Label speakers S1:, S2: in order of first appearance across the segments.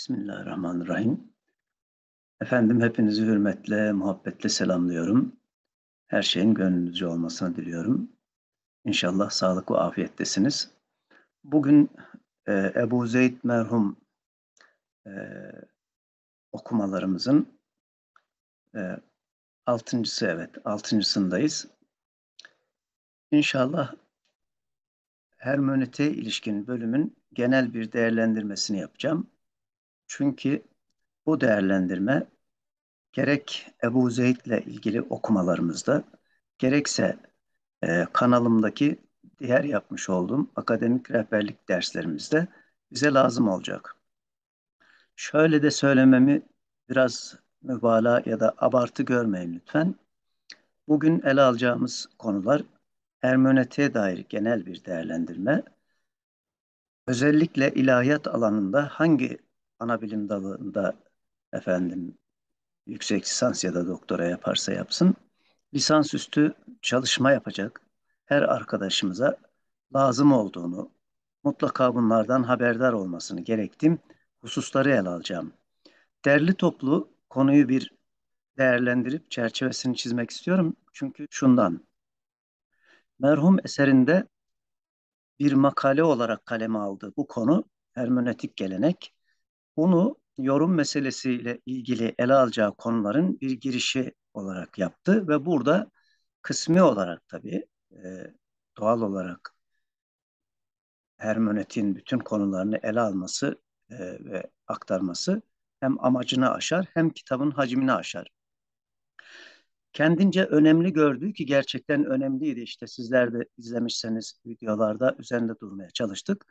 S1: Bismillahirrahmanirrahim. Efendim hepinizi hürmetle, muhabbetle selamlıyorum. Her şeyin gönlünüzce olmasını diliyorum. İnşallah sağlık ve afiyettesiniz. Bugün e, Ebu Zeyd merhum e, okumalarımızın e, altıncısı evet, altıncısındayız. İnşallah hermenöte ilişkin bölümün genel bir değerlendirmesini yapacağım. Çünkü bu değerlendirme gerek Ebu Zeyd ile ilgili okumalarımızda gerekse e, kanalımdaki diğer yapmış olduğum akademik rehberlik derslerimizde bize lazım olacak. Şöyle de söylememi biraz mübalağa ya da abartı görmeyin lütfen. Bugün ele alacağımız konular hermenötiğe dair genel bir değerlendirme. Özellikle ilahiyat alanında hangi ana bilim dalında efendim yüksek lisans ya da doktora yaparsa yapsın lisansüstü çalışma yapacak her arkadaşımıza lazım olduğunu mutlaka bunlardan haberdar olmasını gerektiğim hususları ele alacağım. Derli toplu konuyu bir değerlendirip çerçevesini çizmek istiyorum. Çünkü şundan merhum eserinde bir makale olarak kaleme aldı bu konu hermenötik gelenek bunu yorum meselesiyle ilgili ele alacağı konuların bir girişi olarak yaptı ve burada kısmi olarak tabii e, doğal olarak hermenötin bütün konularını ele alması e, ve aktarması hem amacını aşar hem kitabın hacmini aşar. Kendince önemli gördüğü ki gerçekten önemliydi işte sizler de izlemişseniz videolarda üzerinde durmaya çalıştık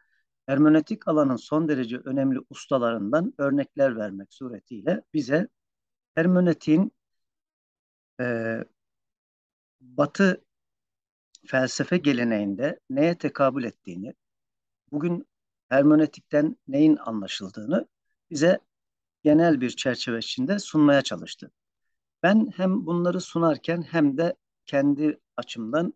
S1: hermenötik alanın son derece önemli ustalarından örnekler vermek suretiyle bize hermenötiğin e, Batı felsefe geleneğinde neye tekabül ettiğini, bugün hermenötikten neyin anlaşıldığını bize genel bir çerçeve içinde sunmaya çalıştı. Ben hem bunları sunarken hem de kendi açımdan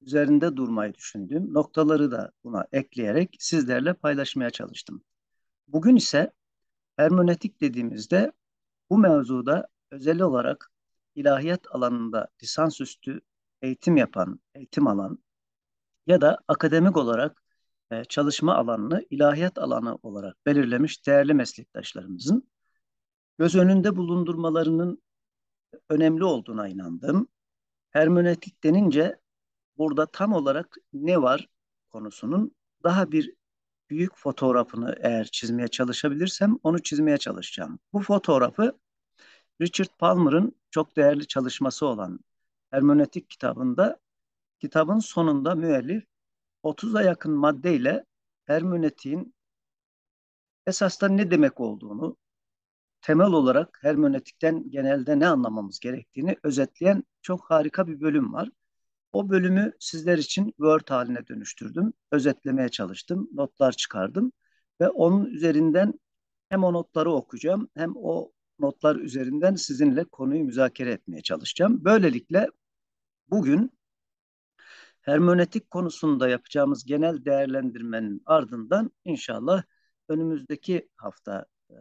S1: üzerinde durmayı düşündüğüm noktaları da buna ekleyerek sizlerle paylaşmaya çalıştım. Bugün ise hermenötik dediğimizde bu mevzuda özel olarak ilahiyat alanında lisansüstü eğitim yapan, eğitim alan ya da akademik olarak e, çalışma alanını ilahiyat alanı olarak belirlemiş değerli meslektaşlarımızın göz önünde bulundurmalarının önemli olduğuna inandım. Hermenötik denince burada tam olarak ne var konusunun daha bir büyük fotoğrafını eğer çizmeye çalışabilirsem onu çizmeye çalışacağım. Bu fotoğrafı Richard Palmer'ın çok değerli çalışması olan Hermenötik kitabında kitabın sonunda müellif 30'a yakın maddeyle hermenötiğin esasda ne demek olduğunu, temel olarak hermenötikten genelde ne anlamamız gerektiğini özetleyen çok harika bir bölüm var. O bölümü sizler için Word haline dönüştürdüm. Özetlemeye çalıştım. Notlar çıkardım. Ve onun üzerinden hem o notları okuyacağım hem o notlar üzerinden sizinle konuyu müzakere etmeye çalışacağım. Böylelikle bugün hermenötik konusunda yapacağımız genel değerlendirmenin ardından inşallah önümüzdeki hafta e,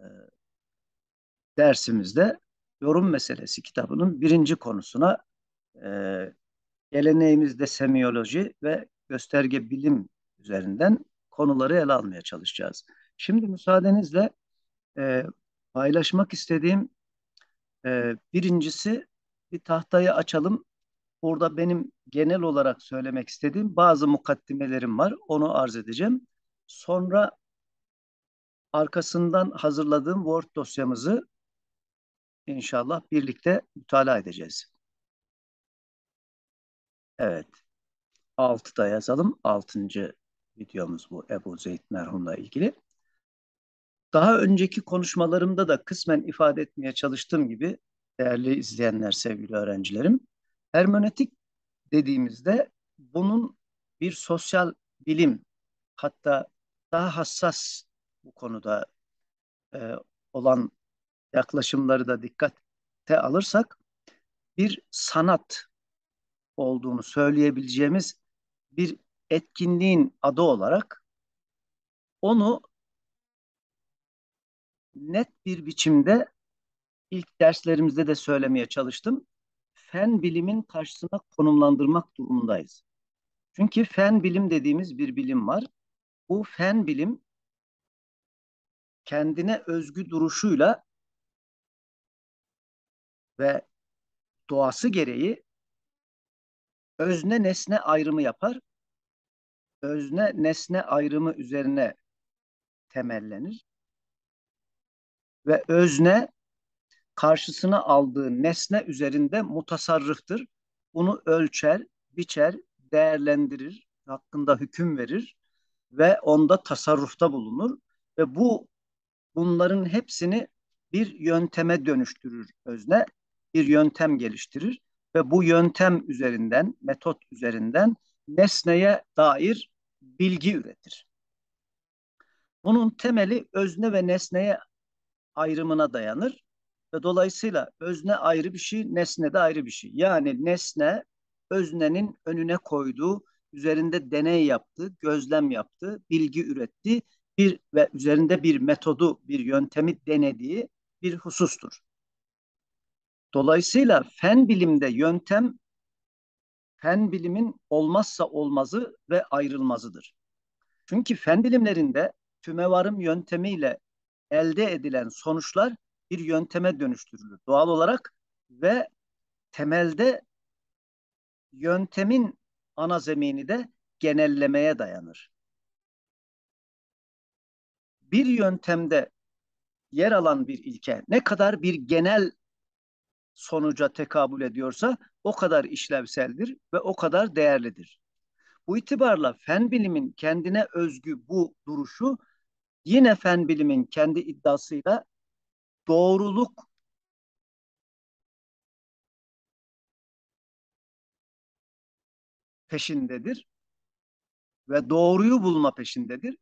S1: dersimizde yorum meselesi kitabının birinci konusuna e, geleneğimizde semiyoloji ve gösterge bilim üzerinden konuları ele almaya çalışacağız. Şimdi müsaadenizle e, paylaşmak istediğim e, birincisi bir tahtayı açalım. Burada benim genel olarak söylemek istediğim bazı mukaddimelerim var. Onu arz edeceğim. Sonra arkasından hazırladığım Word dosyamızı inşallah birlikte mütalaa edeceğiz. Evet. 6'da yazalım. 6. videomuz bu Ebu Zeyd merhumla ilgili. Daha önceki konuşmalarımda da kısmen ifade etmeye çalıştığım gibi değerli izleyenler, sevgili öğrencilerim, hermenötik dediğimizde bunun bir sosyal bilim hatta daha hassas bu konuda e, olan yaklaşımları da dikkate alırsak bir sanat olduğunu söyleyebileceğimiz bir etkinliğin adı olarak onu net bir biçimde ilk derslerimizde de söylemeye çalıştım. Fen bilimin karşısına konumlandırmak durumundayız. Çünkü fen bilim dediğimiz bir bilim var. Bu fen bilim kendine özgü duruşuyla ve doğası gereği özne nesne ayrımı yapar. Özne nesne ayrımı üzerine temellenir. Ve özne karşısına aldığı nesne üzerinde mutasarrıftır. Bunu ölçer, biçer, değerlendirir, hakkında hüküm verir ve onda tasarrufta bulunur ve bu bunların hepsini bir yönteme dönüştürür özne, bir yöntem geliştirir ve bu yöntem üzerinden, metot üzerinden nesneye dair bilgi üretir. Bunun temeli özne ve nesneye ayrımına dayanır ve dolayısıyla özne ayrı bir şey, nesne de ayrı bir şey. Yani nesne öznenin önüne koyduğu, üzerinde deney yaptığı, gözlem yaptığı, bilgi ürettiği bir ve üzerinde bir metodu, bir yöntemi denediği bir husustur. Dolayısıyla fen bilimde yöntem fen bilimin olmazsa olmazı ve ayrılmazıdır. Çünkü fen bilimlerinde tümevarım yöntemiyle elde edilen sonuçlar bir yönteme dönüştürülür doğal olarak ve temelde yöntemin ana zemini de genellemeye dayanır. Bir yöntemde yer alan bir ilke ne kadar bir genel sonuca tekabül ediyorsa o kadar işlevseldir ve o kadar değerlidir. Bu itibarla fen bilimin kendine özgü bu duruşu yine fen bilimin kendi iddiasıyla doğruluk peşindedir ve doğruyu bulma peşindedir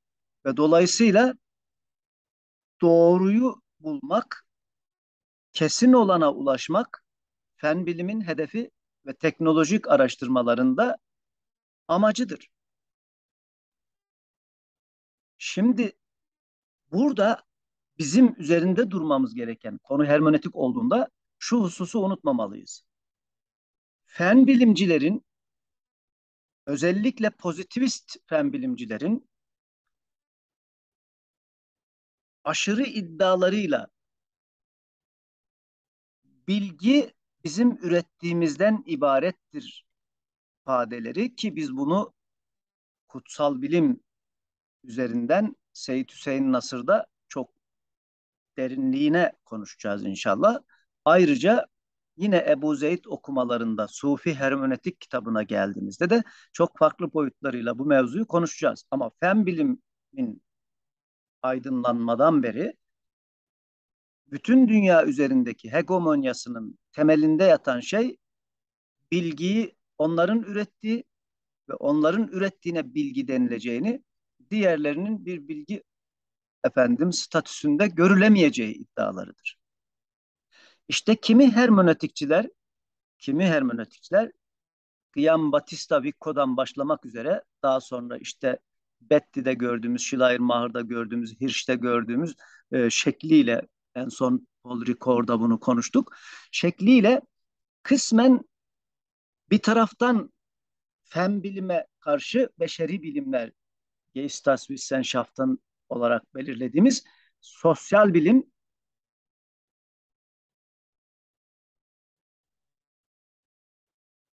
S1: ve dolayısıyla doğruyu bulmak, kesin olana ulaşmak fen bilimin hedefi ve teknolojik araştırmalarında amacıdır. Şimdi burada bizim üzerinde durmamız gereken konu hermeneutik olduğunda şu hususu unutmamalıyız. Fen bilimcilerin özellikle pozitivist fen bilimcilerin aşırı iddialarıyla bilgi bizim ürettiğimizden ibarettir ifadeleri ki biz bunu kutsal bilim üzerinden Seyit Hüseyin Nasır'da çok derinliğine konuşacağız inşallah. Ayrıca yine Ebu Zeyd okumalarında Sufi Hermeneutik kitabına geldiğimizde de çok farklı boyutlarıyla bu mevzuyu konuşacağız. Ama fen bilimin aydınlanmadan beri bütün dünya üzerindeki hegemonyasının temelinde yatan şey bilgiyi onların ürettiği ve onların ürettiğine bilgi denileceğini diğerlerinin bir bilgi efendim statüsünde görülemeyeceği iddialarıdır. İşte kimi hermenötikçiler, kimi hermenötikçiler Kıyam Batista Vicco'dan başlamak üzere daha sonra işte Betti'de gördüğümüz, Schleyer Maher'da gördüğümüz, Hirsch'te gördüğümüz e, şekliyle en son Paul Ricoeur'da bunu konuştuk. Şekliyle kısmen bir taraftan fen bilime karşı beşeri bilimler Geisteswissenschaften olarak belirlediğimiz sosyal bilim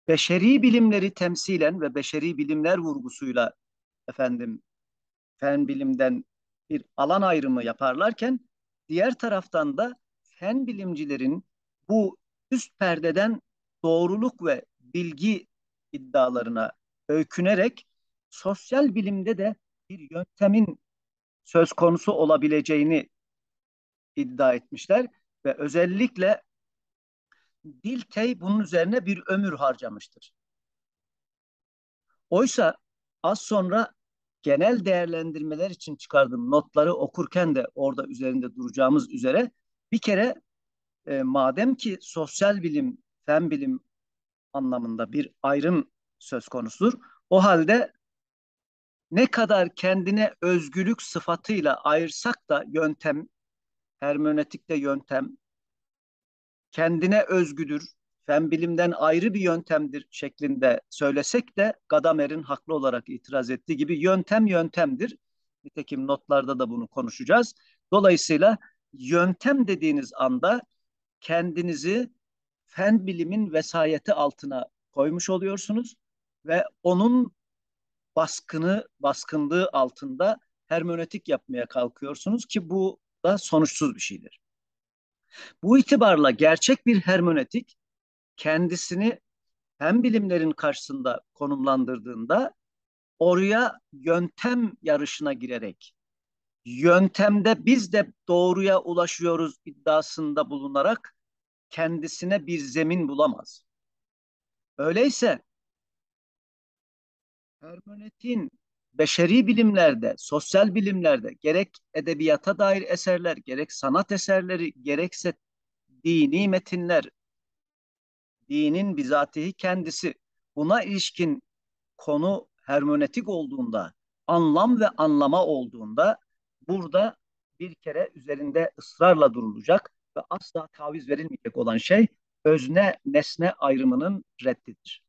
S1: beşeri bilimleri temsilen ve beşeri bilimler vurgusuyla efendim fen bilimden bir alan ayrımı yaparlarken diğer taraftan da fen bilimcilerin bu üst perdeden doğruluk ve bilgi iddialarına öykünerek sosyal bilimde de bir yöntemin söz konusu olabileceğini iddia etmişler ve özellikle Diltey bunun üzerine bir ömür harcamıştır. Oysa az sonra genel değerlendirmeler için çıkardığım notları okurken de orada üzerinde duracağımız üzere bir kere e, madem ki sosyal bilim, fen bilim anlamında bir ayrım söz konusudur. O halde ne kadar kendine özgürlük sıfatıyla ayırsak da yöntem hermenötikte yöntem kendine özgüdür, fen bilimden ayrı bir yöntemdir şeklinde söylesek de Gadamer'in haklı olarak itiraz ettiği gibi yöntem yöntemdir. Nitekim notlarda da bunu konuşacağız. Dolayısıyla yöntem dediğiniz anda kendinizi fen bilimin vesayeti altına koymuş oluyorsunuz ve onun baskını, baskınlığı altında hermenötik yapmaya kalkıyorsunuz ki bu da sonuçsuz bir şeydir. Bu itibarla gerçek bir hermenötik kendisini hem bilimlerin karşısında konumlandırdığında oraya yöntem yarışına girerek yöntemde biz de doğruya ulaşıyoruz iddiasında bulunarak kendisine bir zemin bulamaz. Öyleyse hermenetin beşeri bilimlerde, sosyal bilimlerde gerek edebiyata dair eserler, gerek sanat eserleri, gerekse dini metinler, dinin bizatihi kendisi buna ilişkin konu hermeneutik olduğunda, anlam ve anlama olduğunda burada bir kere üzerinde ısrarla durulacak ve asla taviz verilmeyecek olan şey özne nesne ayrımının reddidir.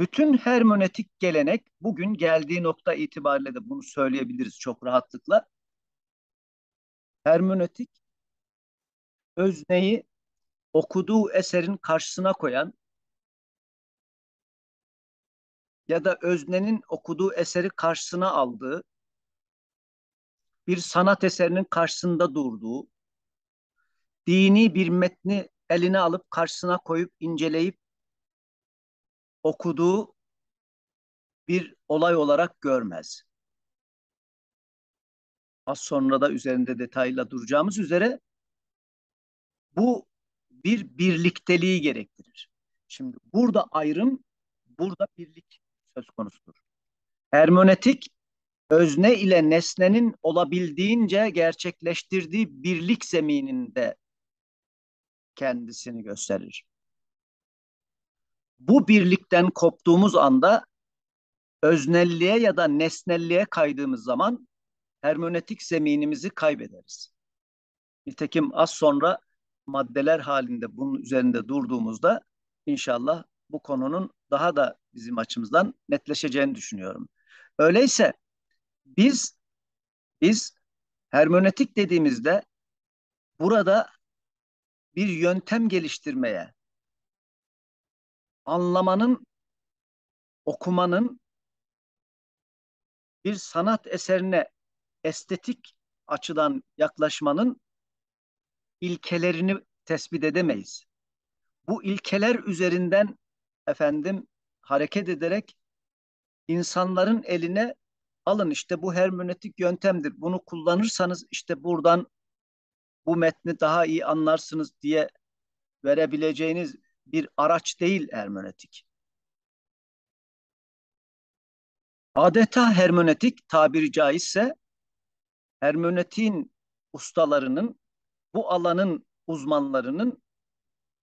S1: Bütün hermeneutik gelenek bugün geldiği nokta itibariyle de bunu söyleyebiliriz çok rahatlıkla. Hermeneutik özneyi okuduğu eserin karşısına koyan ya da öznenin okuduğu eseri karşısına aldığı, bir sanat eserinin karşısında durduğu, dini bir metni eline alıp karşısına koyup inceleyip okuduğu bir olay olarak görmez. Az sonra da üzerinde detayla duracağımız üzere bu bir birlikteliği gerektirir. Şimdi burada ayrım, burada birlik söz konusudur. Hermeneutik özne ile nesnenin olabildiğince gerçekleştirdiği birlik zemininde kendisini gösterir. Bu birlikten koptuğumuz anda öznelliğe ya da nesnelliğe kaydığımız zaman hermeneutik zeminimizi kaybederiz. Nitekim az sonra maddeler halinde bunun üzerinde durduğumuzda inşallah bu konunun daha da bizim açımızdan netleşeceğini düşünüyorum. Öyleyse biz biz hermeneutik dediğimizde burada bir yöntem geliştirmeye, anlamanın, okumanın bir sanat eserine estetik açıdan yaklaşmanın ilkelerini tespit edemeyiz. Bu ilkeler üzerinden efendim hareket ederek insanların eline alın işte bu hermeneutik yöntemdir. Bunu kullanırsanız işte buradan bu metni daha iyi anlarsınız diye verebileceğiniz bir araç değil hermeneutik. Adeta hermeneutik tabiri caizse hermeneutiğin ustalarının bu alanın uzmanlarının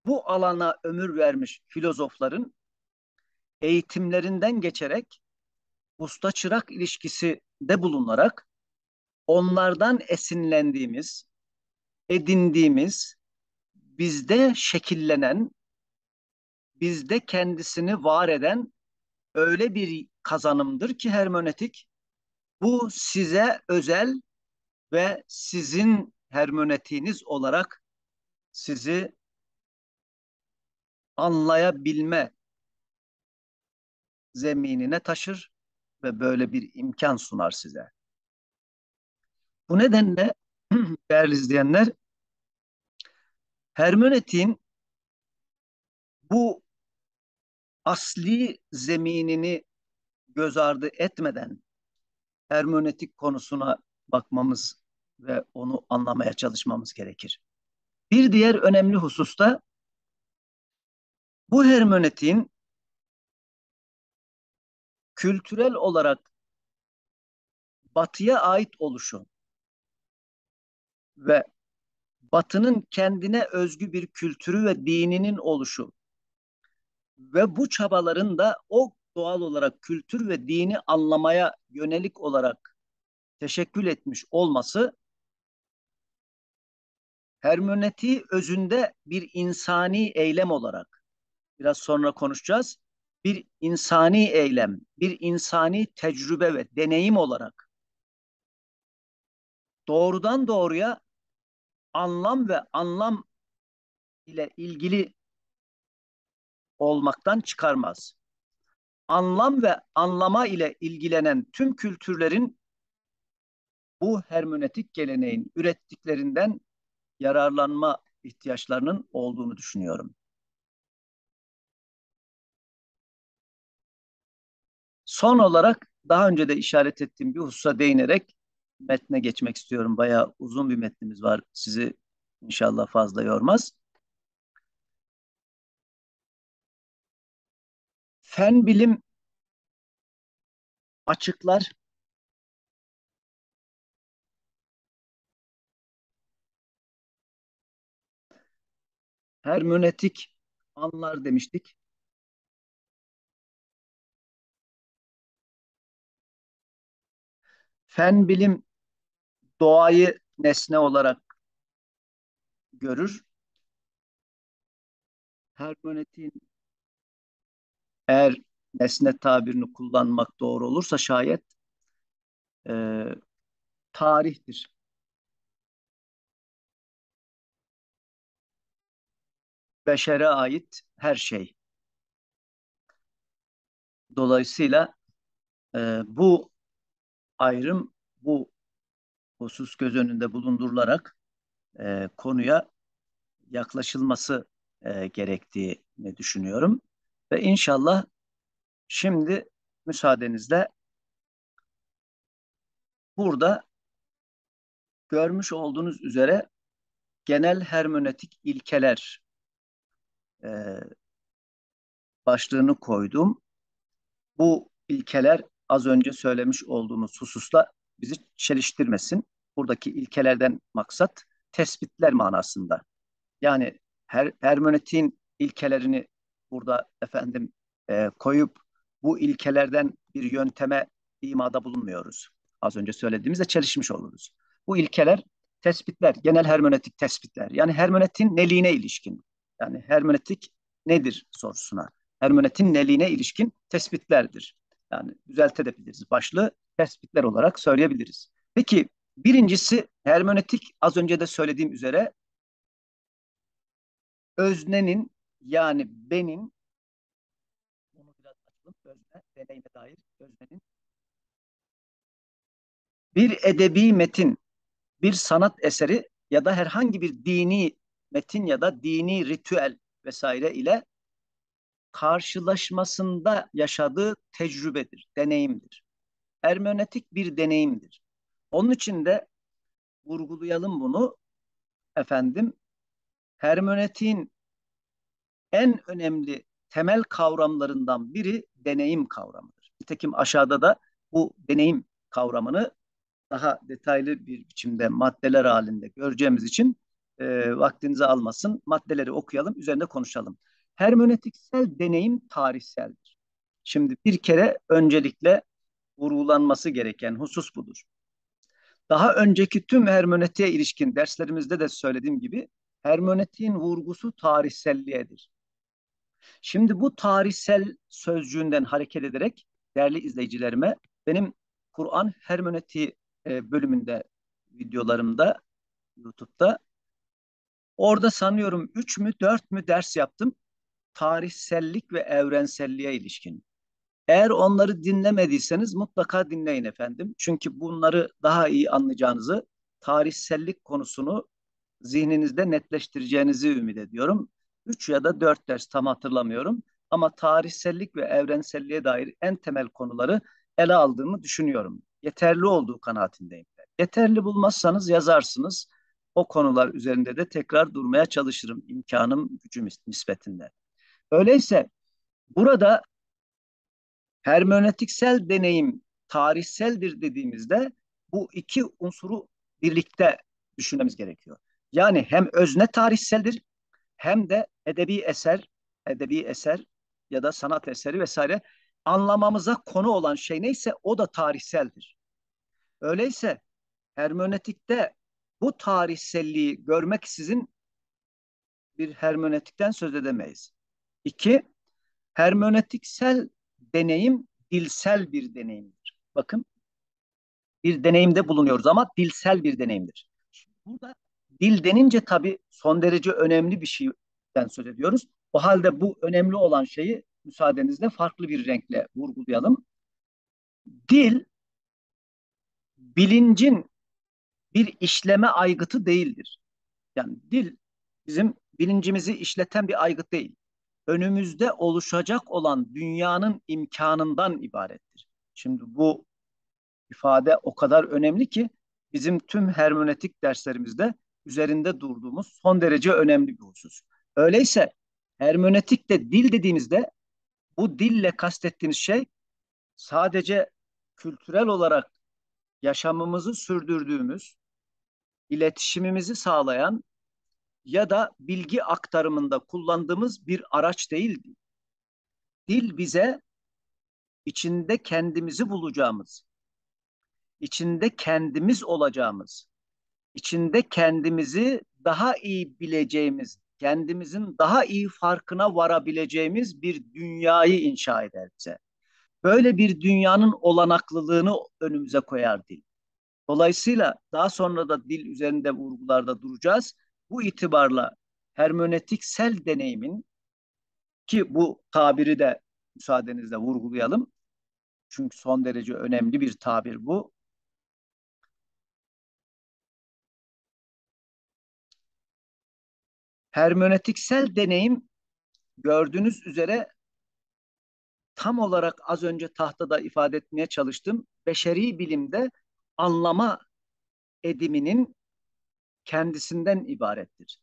S1: bu alana ömür vermiş filozofların eğitimlerinden geçerek usta çırak ilişkisi de bulunarak onlardan esinlendiğimiz, edindiğimiz, bizde şekillenen, bizde kendisini var eden öyle bir kazanımdır ki hermeneutik bu size özel ve sizin hermenetiğiniz olarak sizi anlayabilme zeminine taşır ve böyle bir imkan sunar size. Bu nedenle değerli izleyenler hermenetiğin bu asli zeminini göz ardı etmeden hermeneutik konusuna bakmamız ve onu anlamaya çalışmamız gerekir. Bir diğer önemli hususta bu hermenetiğin kültürel olarak batıya ait oluşu ve batının kendine özgü bir kültürü ve dininin oluşu ve bu çabaların da o doğal olarak kültür ve dini anlamaya yönelik olarak teşekkül etmiş olması hermenetiği özünde bir insani eylem olarak biraz sonra konuşacağız. Bir insani eylem, bir insani tecrübe ve deneyim olarak doğrudan doğruya anlam ve anlam ile ilgili olmaktan çıkarmaz. Anlam ve anlama ile ilgilenen tüm kültürlerin bu hermenötik geleneğin ürettiklerinden yararlanma ihtiyaçlarının olduğunu düşünüyorum. Son olarak daha önce de işaret ettiğim bir hususa değinerek metne geçmek istiyorum. Bayağı uzun bir metnimiz var. Sizi inşallah fazla yormaz. Fen bilim açıklar hermenötik anlar demiştik. Fen bilim doğayı nesne olarak görür. Hermenötiğin eğer nesne tabirini kullanmak doğru olursa şayet e, tarihtir. Beşere ait her şey. Dolayısıyla e, bu ayrım, bu husus göz önünde bulundurularak e, konuya yaklaşılması e, gerektiğini düşünüyorum. Ve inşallah şimdi müsaadenizle burada görmüş olduğunuz üzere genel hermenötik ilkeler e, başlığını koydum. Bu ilkeler az önce söylemiş olduğumuz hususla bizi çeliştirmesin. Buradaki ilkelerden maksat tespitler manasında. Yani her hermenötiğin ilkelerini burada efendim e, koyup bu ilkelerden bir yönteme imada bulunmuyoruz. Az önce söylediğimizde çelişmiş oluruz. Bu ilkeler tespitler, genel hermenötik tespitler. Yani hermenötin neliğine ilişkin. Yani hermenötik nedir sorusuna. Hermenötin neliğine ilişkin tespitlerdir. Yani düzeltebiliriz. Başlığı tespitler olarak söyleyebiliriz. Peki birincisi hermenötik az önce de söylediğim üzere öznenin yani benim bunu biraz açalım. Özne, deneyime dair öznenin bir edebi metin, bir sanat eseri ya da herhangi bir dini metin ya da dini ritüel vesaire ile karşılaşmasında yaşadığı tecrübedir, deneyimdir. Hermenötik bir deneyimdir. Onun için de vurgulayalım bunu efendim. Hermenötiğin en önemli temel kavramlarından biri deneyim kavramıdır. Nitekim aşağıda da bu deneyim kavramını daha detaylı bir biçimde maddeler halinde göreceğimiz için e, vaktinizi almasın. Maddeleri okuyalım, üzerinde konuşalım. Hermenötiksel deneyim tarihseldir. Şimdi bir kere öncelikle vurgulanması gereken husus budur. Daha önceki tüm hermenötiğe ilişkin derslerimizde de söylediğim gibi hermenötiğin vurgusu tarihselliğedir. Şimdi bu tarihsel sözcüğünden hareket ederek değerli izleyicilerime benim Kur'an hermenötiği e, bölümünde videolarımda YouTube'da orada sanıyorum 3 mü 4 mü ders yaptım tarihsellik ve evrenselliğe ilişkin. Eğer onları dinlemediyseniz mutlaka dinleyin efendim. Çünkü bunları daha iyi anlayacağınızı, tarihsellik konusunu zihninizde netleştireceğinizi ümit ediyorum. Üç ya da dört ders tam hatırlamıyorum. Ama tarihsellik ve evrenselliğe dair en temel konuları ele aldığımı düşünüyorum. Yeterli olduğu kanaatindeyim. Yeterli bulmazsanız yazarsınız. O konular üzerinde de tekrar durmaya çalışırım imkanım gücüm nispetinde. Öyleyse burada hermenötiksel deneyim tarihseldir dediğimizde bu iki unsuru birlikte düşünmemiz gerekiyor. Yani hem özne tarihseldir hem de edebi eser, edebi eser ya da sanat eseri vesaire anlamamıza konu olan şey neyse o da tarihseldir. Öyleyse hermenötikte bu tarihselliği görmek sizin bir hermenötikten söz edemeyiz. İki, hermenötiksel deneyim dilsel bir deneyimdir. Bakın bir deneyimde bulunuyoruz ama dilsel bir deneyimdir. Burada dil denince tabii son derece önemli bir şeyden söz ediyoruz. O halde bu önemli olan şeyi müsaadenizle farklı bir renkle vurgulayalım. Dil bilincin bir işleme aygıtı değildir. Yani dil bizim bilincimizi işleten bir aygıt değil. Önümüzde oluşacak olan dünyanın imkanından ibarettir. Şimdi bu ifade o kadar önemli ki bizim tüm hermenötik derslerimizde üzerinde durduğumuz son derece önemli bir husus. Öyleyse hermenötikte dil dediğimizde bu dille kastettiğimiz şey sadece kültürel olarak yaşamımızı sürdürdüğümüz, iletişimimizi sağlayan ya da bilgi aktarımında kullandığımız bir araç değildi. Dil bize içinde kendimizi bulacağımız, içinde kendimiz olacağımız, içinde kendimizi daha iyi bileceğimiz, kendimizin daha iyi farkına varabileceğimiz bir dünyayı inşa eder bize. Böyle bir dünyanın olanaklılığını önümüze koyar dil. Dolayısıyla daha sonra da dil üzerinde vurgularda duracağız. Bu itibarla hermenötiksel deneyimin ki bu tabiri de müsaadenizle vurgulayalım. Çünkü son derece önemli bir tabir bu. Hermenötiksel deneyim gördüğünüz üzere tam olarak az önce tahtada ifade etmeye çalıştım. Beşeri bilimde anlama ediminin kendisinden ibarettir.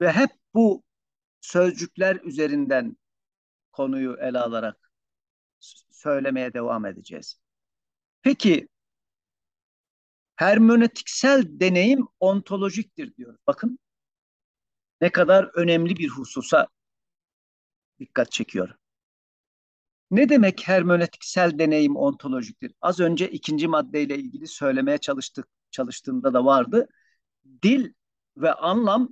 S1: Ve hep bu sözcükler üzerinden konuyu ele alarak söylemeye devam edeceğiz. Peki hermenötiksel deneyim ontolojiktir diyor. Bakın ne kadar önemli bir hususa dikkat çekiyor. Ne demek hermenötiksel deneyim ontolojiktir? Az önce ikinci maddeyle ilgili söylemeye çalıştık, çalıştığımda da vardı. Dil ve anlam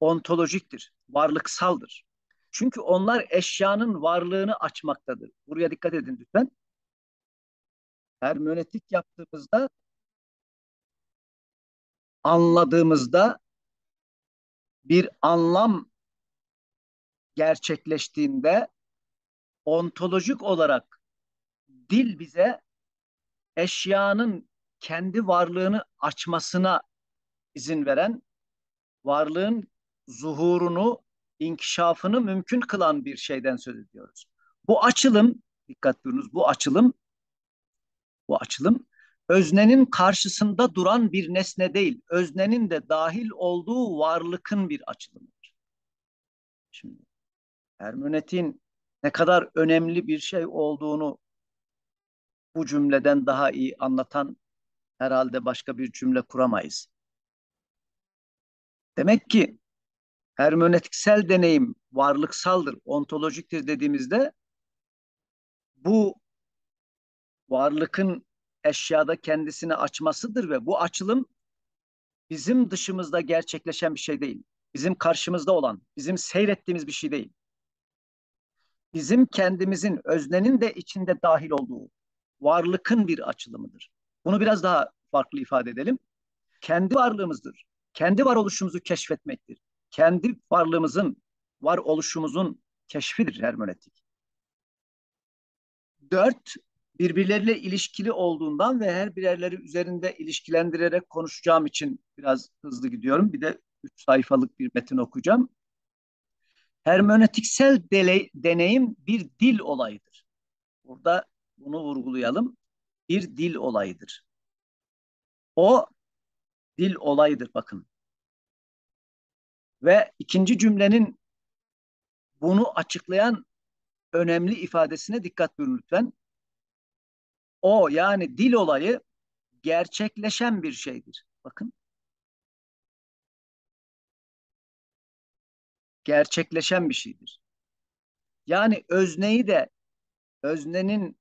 S1: ontolojiktir, varlıksaldır. Çünkü onlar eşyanın varlığını açmaktadır. Buraya dikkat edin lütfen. Hermenötik yaptığımızda anladığımızda bir anlam gerçekleştiğinde ontolojik olarak dil bize eşyanın kendi varlığını açmasına izin veren, varlığın zuhurunu, inkişafını mümkün kılan bir şeyden söz ediyoruz. Bu açılım, dikkat buyurunuz, bu açılım, bu açılım öznenin karşısında duran bir nesne değil, öznenin de dahil olduğu varlıkın bir açılımıdır. Şimdi hermenetin ne kadar önemli bir şey olduğunu bu cümleden daha iyi anlatan herhalde başka bir cümle kuramayız. Demek ki hermenötiksel deneyim varlıksaldır, ontolojiktir dediğimizde bu varlıkın eşyada kendisini açmasıdır ve bu açılım bizim dışımızda gerçekleşen bir şey değil. Bizim karşımızda olan, bizim seyrettiğimiz bir şey değil. Bizim kendimizin, öznenin de içinde dahil olduğu varlıkın bir açılımıdır. Bunu biraz daha farklı ifade edelim. Kendi varlığımızdır. Kendi varoluşumuzu keşfetmektir. Kendi varlığımızın, varoluşumuzun keşfidir hermenötik. Dört, birbirleriyle ilişkili olduğundan ve her birerleri üzerinde ilişkilendirerek konuşacağım için biraz hızlı gidiyorum. Bir de üç sayfalık bir metin okuyacağım. Hermenötiksel deneyim bir dil olayıdır. Burada bunu vurgulayalım. Bir dil olayıdır. O dil olayıdır bakın. Ve ikinci cümlenin bunu açıklayan önemli ifadesine dikkat buyurun lütfen. O yani dil olayı gerçekleşen bir şeydir. Bakın. Gerçekleşen bir şeydir. Yani özneyi de öznenin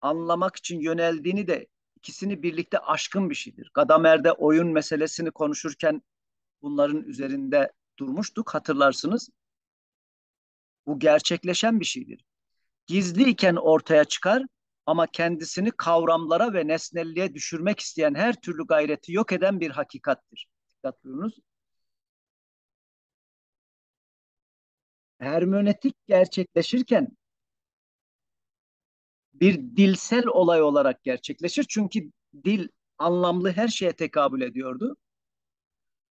S1: anlamak için yöneldiğini de ikisini birlikte aşkın bir şeydir. Gadamer'de oyun meselesini konuşurken bunların üzerinde durmuştuk hatırlarsınız. Bu gerçekleşen bir şeydir. Gizliyken ortaya çıkar ama kendisini kavramlara ve nesnelliğe düşürmek isteyen her türlü gayreti yok eden bir hakikattir. Dikkat buyurunuz. Hermenötik gerçekleşirken bir dilsel olay olarak gerçekleşir. Çünkü dil anlamlı her şeye tekabül ediyordu.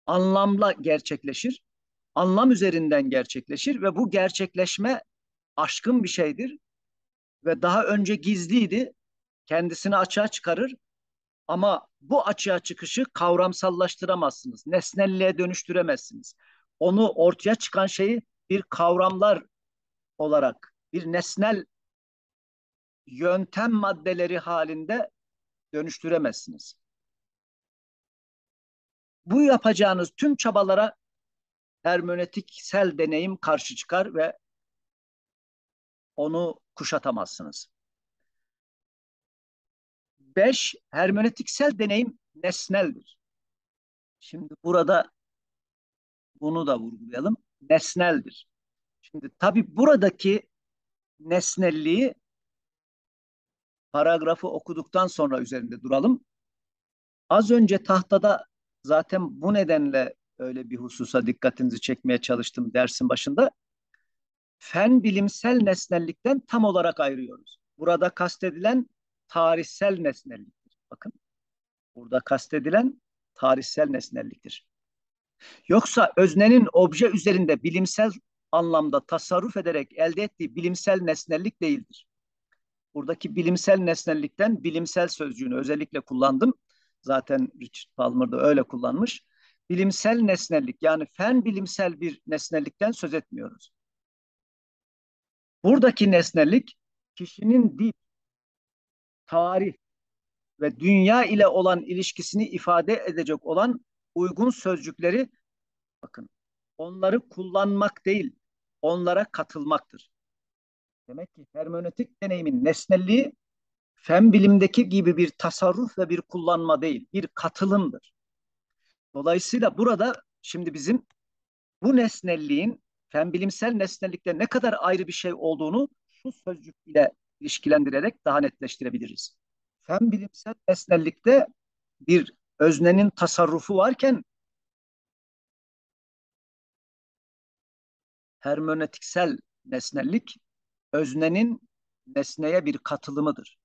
S1: Anlamla gerçekleşir. Anlam üzerinden gerçekleşir ve bu gerçekleşme aşkın bir şeydir. Ve daha önce gizliydi. Kendisini açığa çıkarır. Ama bu açığa çıkışı kavramsallaştıramazsınız. Nesnelliğe dönüştüremezsiniz. Onu ortaya çıkan şeyi bir kavramlar olarak, bir nesnel yöntem maddeleri halinde dönüştüremezsiniz. Bu yapacağınız tüm çabalara hermenötiksel deneyim karşı çıkar ve onu kuşatamazsınız. Beş, hermenötiksel deneyim nesneldir. Şimdi burada bunu da vurgulayalım. Nesneldir. Şimdi tabii buradaki nesnelliği paragrafı okuduktan sonra üzerinde duralım. Az önce tahtada zaten bu nedenle öyle bir hususa dikkatinizi çekmeye çalıştım dersin başında. Fen bilimsel nesnellikten tam olarak ayırıyoruz. Burada kastedilen tarihsel nesnelliktir. Bakın burada kastedilen tarihsel nesnelliktir. Yoksa öznenin obje üzerinde bilimsel anlamda tasarruf ederek elde ettiği bilimsel nesnellik değildir. Buradaki bilimsel nesnellikten bilimsel sözcüğünü özellikle kullandım. Zaten Richard Palmer da öyle kullanmış. Bilimsel nesnellik yani fen bilimsel bir nesnellikten söz etmiyoruz. Buradaki nesnellik kişinin dil, tarih ve dünya ile olan ilişkisini ifade edecek olan uygun sözcükleri bakın onları kullanmak değil onlara katılmaktır. Demek ki hermenötik deneyimin nesnelliği fen bilimdeki gibi bir tasarruf ve bir kullanma değil, bir katılımdır. Dolayısıyla burada şimdi bizim bu nesnelliğin fen bilimsel nesnellikte ne kadar ayrı bir şey olduğunu şu sözcük ile ilişkilendirerek daha netleştirebiliriz. Fen bilimsel nesnellikte bir öznenin tasarrufu varken hermenötiksel nesnellik öznenin nesneye bir katılımıdır.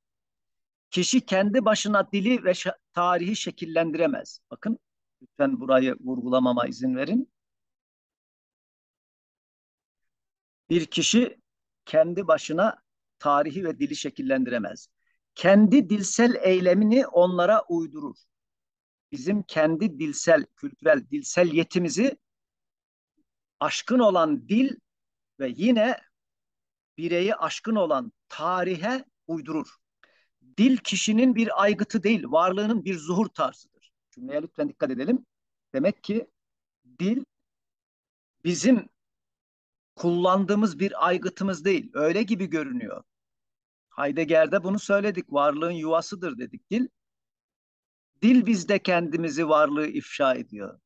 S1: Kişi kendi başına dili ve tarihi şekillendiremez. Bakın lütfen burayı vurgulamama izin verin. Bir kişi kendi başına tarihi ve dili şekillendiremez. Kendi dilsel eylemini onlara uydurur. Bizim kendi dilsel, kültürel, dilsel yetimizi aşkın olan dil ve yine bireyi aşkın olan tarihe uydurur. Dil kişinin bir aygıtı değil, varlığının bir zuhur tarzıdır. Cümleye lütfen dikkat edelim. Demek ki dil bizim kullandığımız bir aygıtımız değil. Öyle gibi görünüyor. Heidegger'de bunu söyledik. Varlığın yuvasıdır dedik dil. Dil bizde kendimizi varlığı ifşa ediyor.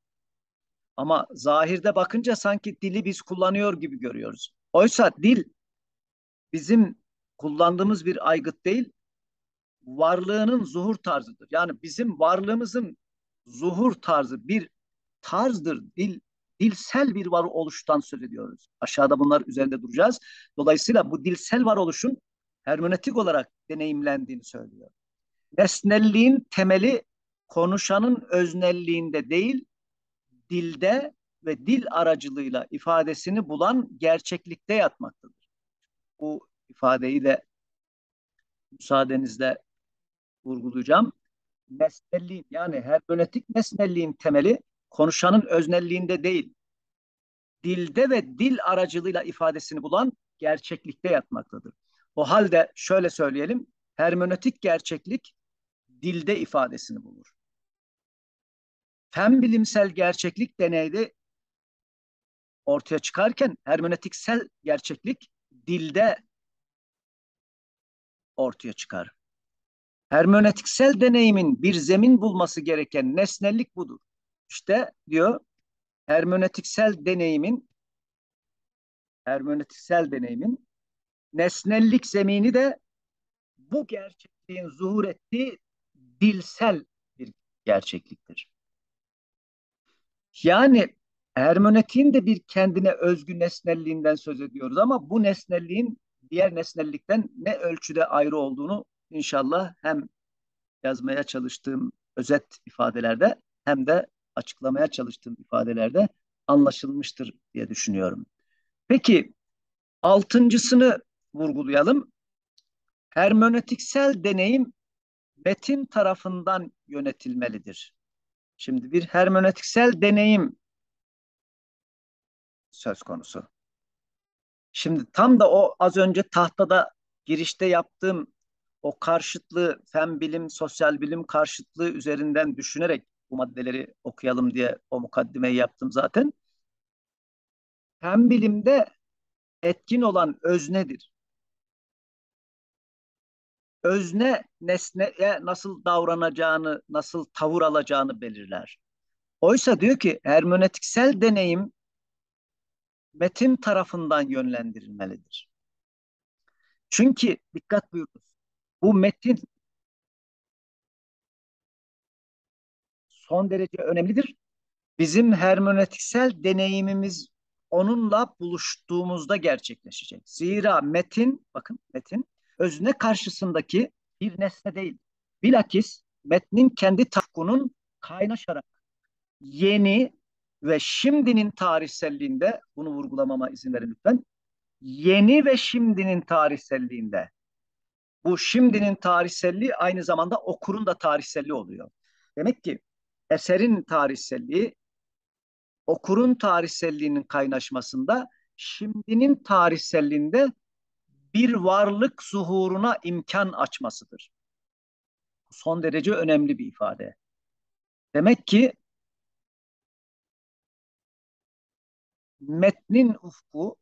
S1: Ama zahirde bakınca sanki dili biz kullanıyor gibi görüyoruz. Oysa dil bizim kullandığımız bir aygıt değil, varlığının zuhur tarzıdır. Yani bizim varlığımızın zuhur tarzı bir tarzdır. Dil dilsel bir varoluştan söz ediyoruz. Aşağıda bunlar üzerinde duracağız. Dolayısıyla bu dilsel varoluşun hermenötik olarak deneyimlendiğini söylüyor. Nesnelliğin temeli konuşanın öznelliğinde değil, dilde ve dil aracılığıyla ifadesini bulan gerçeklikte yatmaktadır. Bu ifadeyi de müsaadenizle vurgulayacağım. Nesnelliğin yani hermenötik nesnelliğin temeli konuşanın öznelliğinde değil, dilde ve dil aracılığıyla ifadesini bulan gerçeklikte yatmaktadır. O halde şöyle söyleyelim, hermenötik gerçeklik dilde ifadesini bulur. Fen bilimsel gerçeklik deneyde ortaya çıkarken hermenötiksel gerçeklik dilde ortaya çıkar. Hermenötiksel deneyimin bir zemin bulması gereken nesnellik budur. İşte diyor hermenötiksel deneyimin hermenötiksel deneyimin nesnellik zemini de bu gerçekliğin zuhur ettiği dilsel bir gerçekliktir. Yani hermeneutiğin de bir kendine özgü nesnelliğinden söz ediyoruz ama bu nesnelliğin diğer nesnellikten ne ölçüde ayrı olduğunu inşallah hem yazmaya çalıştığım özet ifadelerde hem de açıklamaya çalıştığım ifadelerde anlaşılmıştır diye düşünüyorum. Peki altıncısını vurgulayalım. Hermenötiksel deneyim metin tarafından yönetilmelidir. Şimdi bir hermenötiksel deneyim söz konusu. Şimdi tam da o az önce tahtada girişte yaptığım o karşıtlığı fen bilim, sosyal bilim karşıtlığı üzerinden düşünerek bu maddeleri okuyalım diye o mukaddimeyi yaptım zaten. Fen bilimde etkin olan öznedir. Özne nesneye nasıl davranacağını, nasıl tavır alacağını belirler. Oysa diyor ki hermenötiksel deneyim metin tarafından yönlendirilmelidir. Çünkü dikkat buyurunuz. Bu metin son derece önemlidir. Bizim hermenötiksel deneyimimiz onunla buluştuğumuzda gerçekleşecek. Zira metin, bakın metin, özne karşısındaki bir nesne değil. Bilakis metnin kendi tafkunun kaynaşarak yeni ve şimdinin tarihselliğinde, bunu vurgulamama izin verin lütfen, yeni ve şimdinin tarihselliğinde, bu şimdinin tarihselliği aynı zamanda okurun da tarihselliği oluyor. Demek ki eserin tarihselliği okurun tarihselliğinin kaynaşmasında şimdinin tarihselliğinde bir varlık zuhuruna imkan açmasıdır. Son derece önemli bir ifade. Demek ki metnin ufku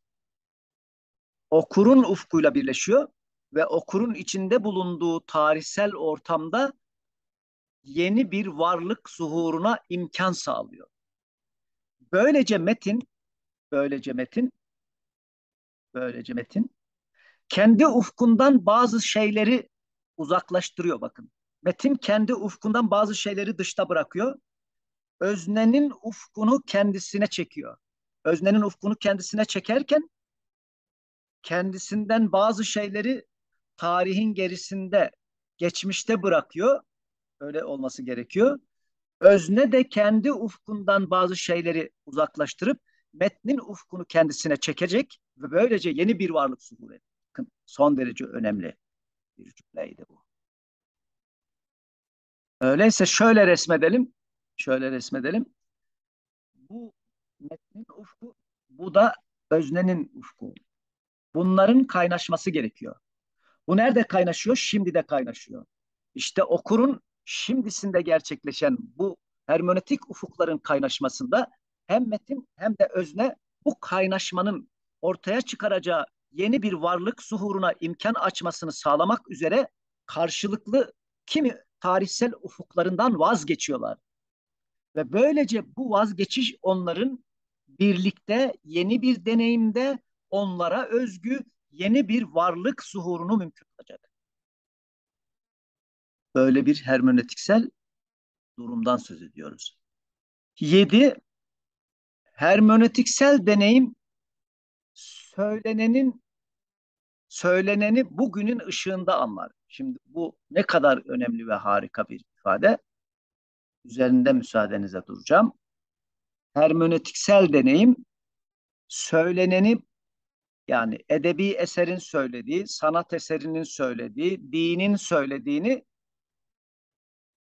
S1: okurun ufkuyla birleşiyor ve okurun içinde bulunduğu tarihsel ortamda yeni bir varlık zuhuruna imkan sağlıyor. Böylece metin, böylece metin, böylece metin kendi ufkundan bazı şeyleri uzaklaştırıyor bakın. Metin kendi ufkundan bazı şeyleri dışta bırakıyor. Öznenin ufkunu kendisine çekiyor. Öznenin ufkunu kendisine çekerken kendisinden bazı şeyleri tarihin gerisinde, geçmişte bırakıyor. Öyle olması gerekiyor. Özne de kendi ufkundan bazı şeyleri uzaklaştırıp metnin ufkunu kendisine çekecek ve böylece yeni bir varlık zuhur edecek. Son derece önemli bir cümleydi bu. Öyleyse şöyle resmedelim. Şöyle resmedelim. Bu metnin ufku, bu da öznenin ufku. Bunların kaynaşması gerekiyor. Bu nerede kaynaşıyor? Şimdi de kaynaşıyor. İşte okurun şimdisinde gerçekleşen bu hermenötik ufukların kaynaşmasında hem metin hem de özne bu kaynaşmanın ortaya çıkaracağı yeni bir varlık zuhuruna imkan açmasını sağlamak üzere karşılıklı kimi tarihsel ufuklarından vazgeçiyorlar. Ve böylece bu vazgeçiş onların birlikte yeni bir deneyimde onlara özgü yeni bir varlık zuhurunu mümkün kılacak. Böyle bir hermenötiksel durumdan söz ediyoruz. Yedi, hermenötiksel deneyim söylenenin söyleneni bugünün ışığında anlar. Şimdi bu ne kadar önemli ve harika bir ifade. Üzerinde müsaadenize duracağım. Hermenötiksel deneyim söyleneni yani edebi eserin söylediği, sanat eserinin söylediği, dinin söylediğini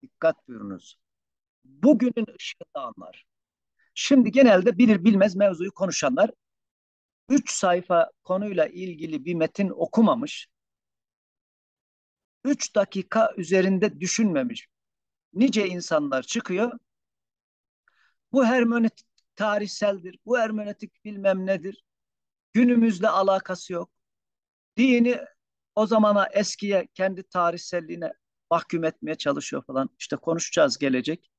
S1: dikkat buyurunuz. Bugünün ışığında anlar. Şimdi genelde bilir bilmez mevzuyu konuşanlar 3 sayfa konuyla ilgili bir metin okumamış, 3 dakika üzerinde düşünmemiş nice insanlar çıkıyor. Bu hermenötik tarihseldir, bu hermenötik bilmem nedir. Günümüzle alakası yok. Dini o zamana eskiye, kendi tarihselliğine mahkum etmeye çalışıyor falan. İşte konuşacağız gelecek.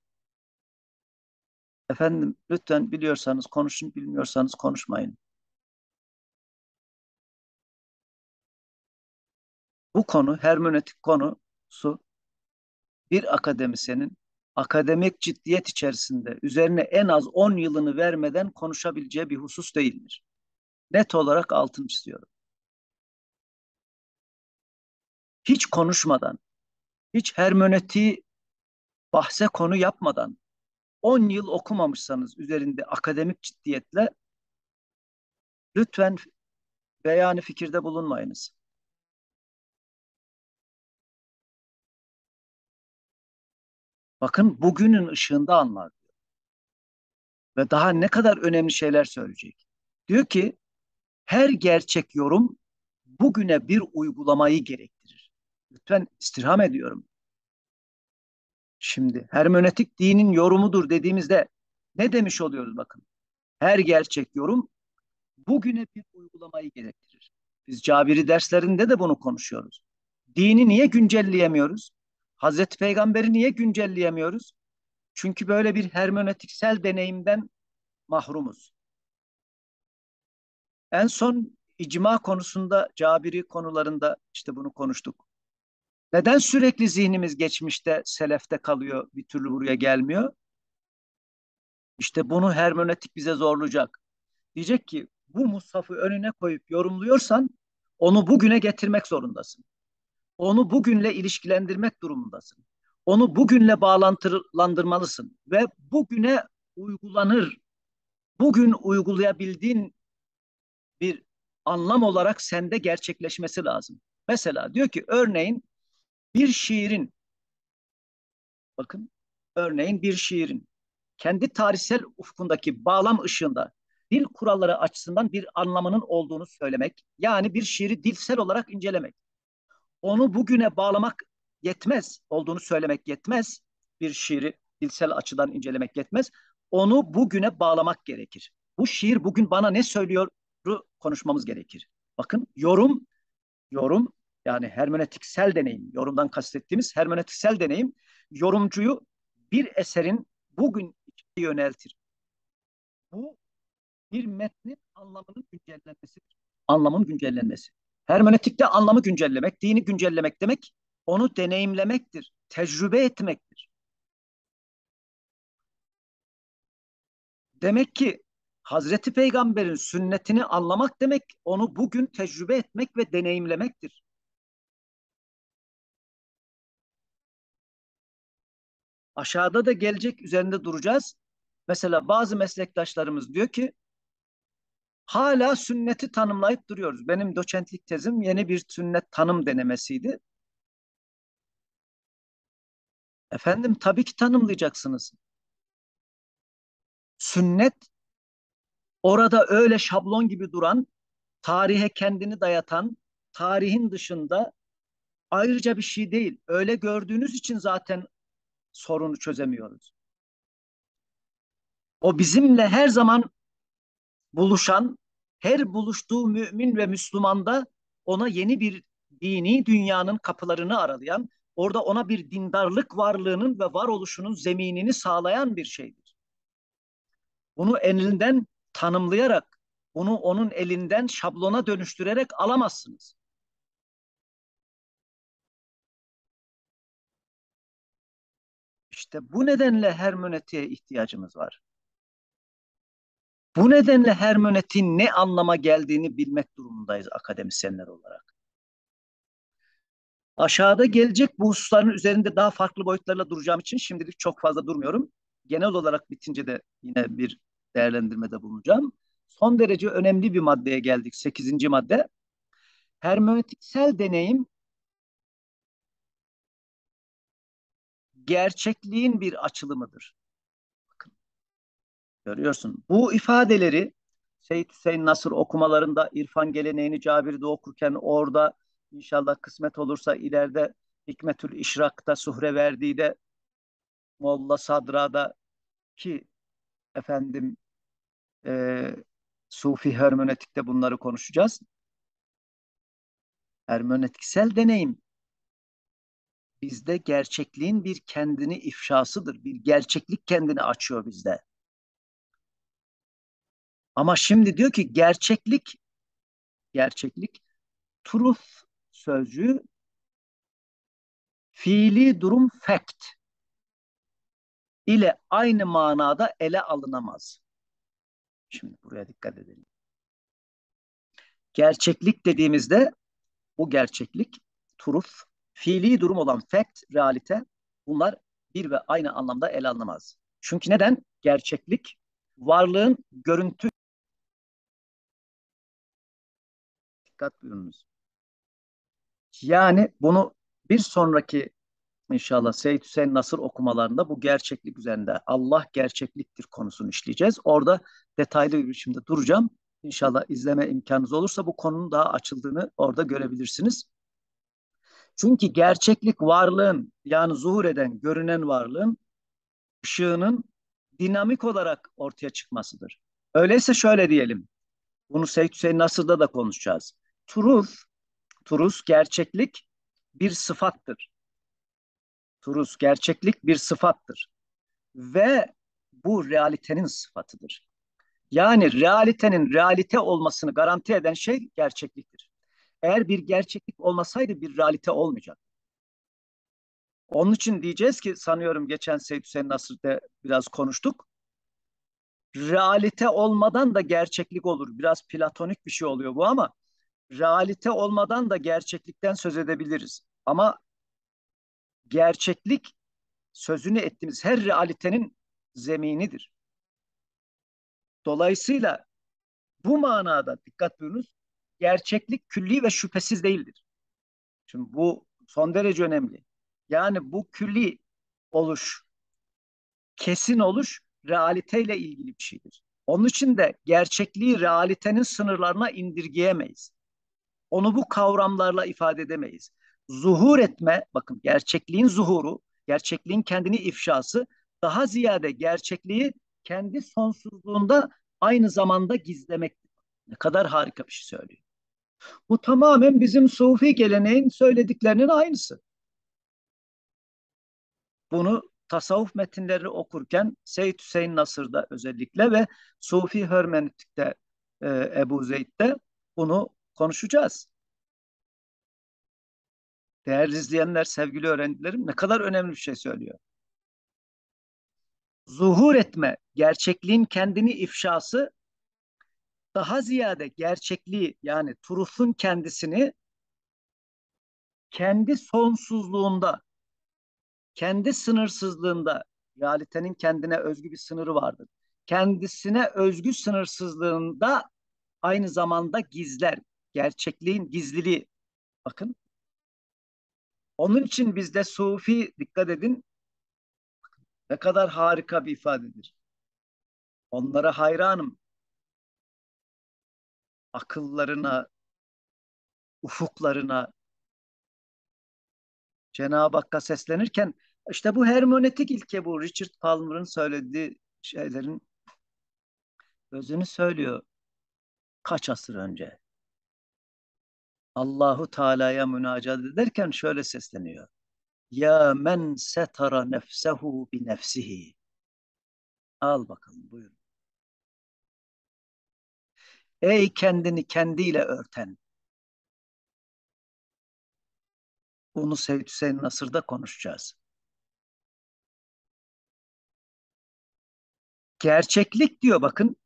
S1: Efendim lütfen biliyorsanız konuşun, bilmiyorsanız konuşmayın. Bu konu hermeneutik konusu bir akademisyenin akademik ciddiyet içerisinde üzerine en az 10 yılını vermeden konuşabileceği bir husus değildir. Net olarak altını çiziyorum. Hiç konuşmadan, hiç hermenötiği bahse konu yapmadan 10 yıl okumamışsanız üzerinde akademik ciddiyetle lütfen beyanı fikirde bulunmayınız. Bakın bugünün ışığında anlar diyor. Ve daha ne kadar önemli şeyler söyleyecek. Diyor ki her gerçek yorum bugüne bir uygulamayı gerektirir. Lütfen istirham ediyorum. Şimdi hermenötik dinin yorumudur dediğimizde ne demiş oluyoruz bakın. Her gerçek yorum bugüne bir uygulamayı gerektirir. Biz Cabiri derslerinde de bunu konuşuyoruz. Dini niye güncelleyemiyoruz? Hazreti Peygamber'i niye güncelleyemiyoruz? Çünkü böyle bir hermenötiksel deneyimden mahrumuz. En son icma konusunda, Cabiri konularında işte bunu konuştuk. Neden sürekli zihnimiz geçmişte, selefte kalıyor, bir türlü buraya gelmiyor? İşte bunu hermenötik bize zorlayacak. Diyecek ki bu mushafı önüne koyup yorumluyorsan onu bugüne getirmek zorundasın. Onu bugünle ilişkilendirmek durumundasın. Onu bugünle bağlantılandırmalısın ve bugüne uygulanır, bugün uygulayabildiğin bir anlam olarak sende gerçekleşmesi lazım. Mesela diyor ki örneğin bir şiirin bakın örneğin bir şiirin kendi tarihsel ufkundaki bağlam ışığında dil kuralları açısından bir anlamının olduğunu söylemek, yani bir şiiri dilsel olarak incelemek. Onu bugüne bağlamak yetmez, olduğunu söylemek yetmez. Bir şiiri dilsel açıdan incelemek yetmez. Onu bugüne bağlamak gerekir. Bu şiir bugün bana ne söylüyor konuşmamız gerekir. Bakın yorum, yorum yani hermenötiksel deneyim, yorumdan kastettiğimiz hermenötiksel deneyim yorumcuyu bir eserin bugün yöneltir. Bu bir metnin anlamının güncellenmesidir. Anlamın güncellenmesi. Hermenötikte anlamı güncellemek, dini güncellemek demek onu deneyimlemektir, tecrübe etmektir. Demek ki Hazreti Peygamber'in sünnetini anlamak demek onu bugün tecrübe etmek ve deneyimlemektir. Aşağıda da gelecek üzerinde duracağız. Mesela bazı meslektaşlarımız diyor ki hala sünneti tanımlayıp duruyoruz. Benim doçentlik tezim yeni bir sünnet tanım denemesiydi. Efendim tabii ki tanımlayacaksınız. Sünnet orada öyle şablon gibi duran, tarihe kendini dayatan, tarihin dışında ayrıca bir şey değil. Öyle gördüğünüz için zaten sorunu çözemiyoruz. O bizimle her zaman buluşan, her buluştuğu mümin ve Müslümanda ona yeni bir dini dünyanın kapılarını aralayan, orada ona bir dindarlık varlığının ve varoluşunun zeminini sağlayan bir şeydir. Bunu elinden tanımlayarak, bunu onun elinden şablona dönüştürerek alamazsınız. İşte bu nedenle hermenötiğe ihtiyacımız var. Bu nedenle hermenötiğin ne anlama geldiğini bilmek durumundayız akademisyenler olarak. Aşağıda gelecek bu hususların üzerinde daha farklı boyutlarla duracağım için şimdilik çok fazla durmuyorum. Genel olarak bitince de yine bir değerlendirmede bulunacağım. Son derece önemli bir maddeye geldik. Sekizinci madde. Hermenötiksel deneyim gerçekliğin bir açılımıdır. Görüyorsun. Bu ifadeleri Seyyid Hüseyin Nasır okumalarında İrfan geleneğini Cabir'de okurken orada inşallah kısmet olursa ileride Hikmetül İşrak'ta Suhre verdiği Molla Sadra'da ki efendim e, Sufi hermenötikte bunları konuşacağız. Hermenötiksel deneyim bizde gerçekliğin bir kendini ifşasıdır. Bir gerçeklik kendini açıyor bizde. Ama şimdi diyor ki gerçeklik gerçeklik truth sözcüğü fiili durum fact ile aynı manada ele alınamaz. Şimdi buraya dikkat edelim. Gerçeklik dediğimizde bu gerçeklik, truth, fiili durum olan fact, realite bunlar bir ve aynı anlamda ele alınamaz. Çünkü neden? Gerçeklik varlığın görüntü. Dikkat buyurunuz. Yani bunu bir sonraki İnşallah Seyyid Hüseyin Nasır okumalarında bu gerçeklik üzerinde Allah gerçekliktir konusunu işleyeceğiz. Orada detaylı bir biçimde duracağım. İnşallah izleme imkanınız olursa bu konunun daha açıldığını orada görebilirsiniz. Çünkü gerçeklik varlığın yani zuhur eden, görünen varlığın ışığının dinamik olarak ortaya çıkmasıdır. Öyleyse şöyle diyelim. Bunu Seyyid Hüseyin Nasır'da da konuşacağız. Truth, truth gerçeklik bir sıfattır. Turuz, gerçeklik bir sıfattır. Ve bu realitenin sıfatıdır. Yani realitenin realite olmasını garanti eden şey gerçekliktir. Eğer bir gerçeklik olmasaydı bir realite olmayacak. Onun için diyeceğiz ki sanıyorum geçen Seyyid Hüseyin Nasır'da biraz konuştuk. Realite olmadan da gerçeklik olur. Biraz platonik bir şey oluyor bu ama realite olmadan da gerçeklikten söz edebiliriz. Ama gerçeklik sözünü ettiğimiz her realitenin zeminidir. Dolayısıyla bu manada dikkat buyurunuz gerçeklik külli ve şüphesiz değildir. Şimdi bu son derece önemli. Yani bu külli oluş, kesin oluş realiteyle ilgili bir şeydir. Onun için de gerçekliği realitenin sınırlarına indirgeyemeyiz. Onu bu kavramlarla ifade edemeyiz zuhur etme, bakın gerçekliğin zuhuru, gerçekliğin kendini ifşası daha ziyade gerçekliği kendi sonsuzluğunda aynı zamanda gizlemek. Ne kadar harika bir şey söylüyor. Bu tamamen bizim sufi geleneğin söylediklerinin aynısı. Bunu tasavvuf metinlerini okurken Seyyid Hüseyin Nasır'da özellikle ve Sufi Hermeneutik'te e, Ebu Zeyd'de bunu konuşacağız. Değerli izleyenler, sevgili öğrencilerim ne kadar önemli bir şey söylüyor. Zuhur etme, gerçekliğin kendini ifşası daha ziyade gerçekliği yani turufun kendisini kendi sonsuzluğunda, kendi sınırsızlığında, realitenin kendine özgü bir sınırı vardır. Kendisine özgü sınırsızlığında aynı zamanda gizler. Gerçekliğin gizliliği. Bakın onun için bizde sufi dikkat edin ne kadar harika bir ifadedir. Onlara hayranım. Akıllarına, ufuklarına Cenab-ı Hakk'a seslenirken işte bu hermonetik ilke bu Richard Palmer'ın söylediği şeylerin özünü söylüyor kaç asır önce. Allahu Teala'ya münacat ederken şöyle sesleniyor. Ya men setara nefsehu bi nefsihi. Al bakalım buyurun. Ey kendini kendiyle örten. Bunu Seyyid Hüseyin Nasır'da konuşacağız. Gerçeklik diyor bakın.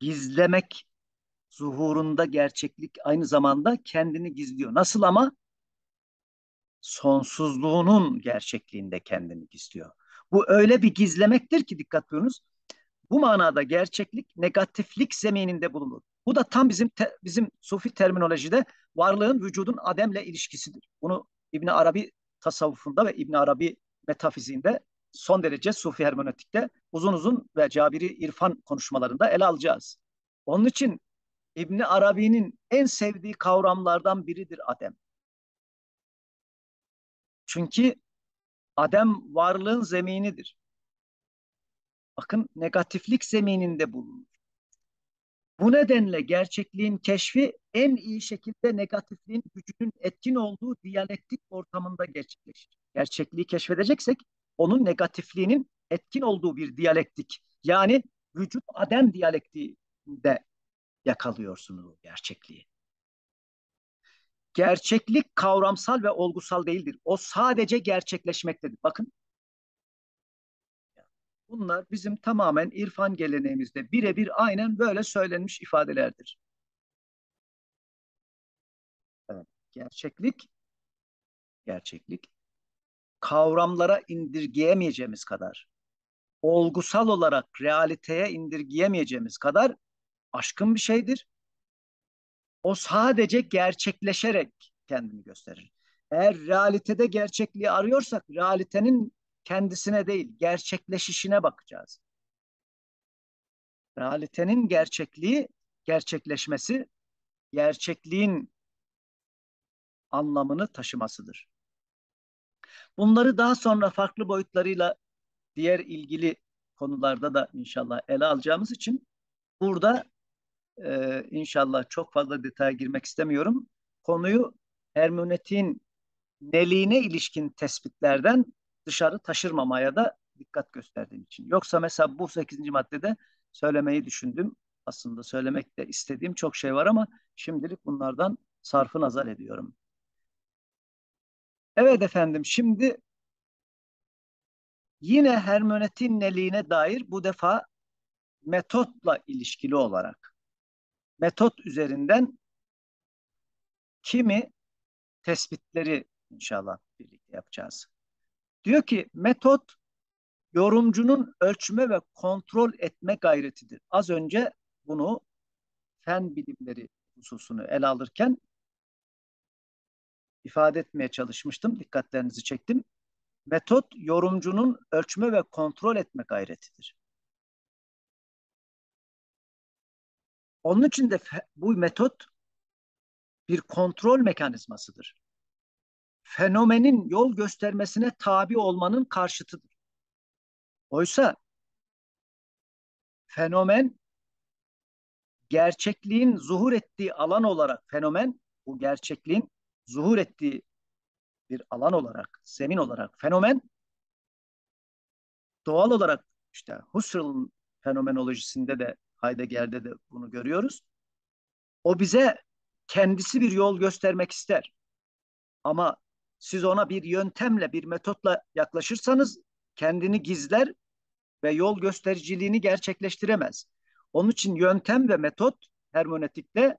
S1: Gizlemek zuhurunda gerçeklik aynı zamanda kendini gizliyor. Nasıl ama? Sonsuzluğunun gerçekliğinde kendini gizliyor. Bu öyle bir gizlemektir ki dikkat buyurunuz. Bu manada gerçeklik negatiflik zemininde bulunur. Bu da tam bizim te, bizim sufi terminolojide varlığın vücudun ademle ilişkisidir. Bunu İbn Arabi tasavvufunda ve İbn Arabi metafiziğinde son derece sufi hermenötikte uzun uzun ve Cabiri irfan konuşmalarında ele alacağız. Onun için İbni Arabi'nin en sevdiği kavramlardan biridir Adem. Çünkü Adem varlığın zeminidir. Bakın negatiflik zemininde bulunur. Bu nedenle gerçekliğin keşfi en iyi şekilde negatifliğin gücünün etkin olduğu diyalektik ortamında gerçekleşir. Gerçekliği keşfedeceksek onun negatifliğinin etkin olduğu bir diyalektik yani vücut adem diyalektiğinde yakalıyorsunuz o gerçekliği. Gerçeklik kavramsal ve olgusal değildir. O sadece gerçekleşmektedir. Bakın bunlar bizim tamamen irfan geleneğimizde birebir aynen böyle söylenmiş ifadelerdir. Evet, gerçeklik gerçeklik kavramlara indirgeyemeyeceğimiz kadar olgusal olarak realiteye indirgeyemeyeceğimiz kadar aşkın bir şeydir. O sadece gerçekleşerek kendini gösterir. Eğer realitede gerçekliği arıyorsak realitenin kendisine değil gerçekleşişine bakacağız. Realitenin gerçekliği, gerçekleşmesi gerçekliğin anlamını taşımasıdır. Bunları daha sonra farklı boyutlarıyla diğer ilgili konularda da inşallah ele alacağımız için burada e, inşallah çok fazla detaya girmek istemiyorum. Konuyu hermenötiğin neliğine ilişkin tespitlerden dışarı taşırmamaya da dikkat gösterdiğim için. Yoksa mesela bu 8. maddede söylemeyi düşündüm. Aslında söylemek de istediğim çok şey var ama şimdilik bunlardan sarfı nazar ediyorum. Evet efendim şimdi yine hermenötin neliğine dair bu defa metotla ilişkili olarak metot üzerinden kimi tespitleri inşallah birlikte yapacağız. Diyor ki metot yorumcunun ölçme ve kontrol etme gayretidir. Az önce bunu fen bilimleri hususunu ele alırken ifade etmeye çalışmıştım. Dikkatlerinizi çektim. Metot yorumcunun ölçme ve kontrol etme gayretidir. Onun için de bu metot bir kontrol mekanizmasıdır. Fenomenin yol göstermesine tabi olmanın karşıtıdır. Oysa fenomen gerçekliğin zuhur ettiği alan olarak fenomen bu gerçekliğin zuhur ettiği bir alan olarak, zemin olarak fenomen doğal olarak işte Husserl'ın fenomenolojisinde de Heidegger'de de bunu görüyoruz. O bize kendisi bir yol göstermek ister. Ama siz ona bir yöntemle, bir metotla yaklaşırsanız kendini gizler ve yol göstericiliğini gerçekleştiremez. Onun için yöntem ve metot hermenötikte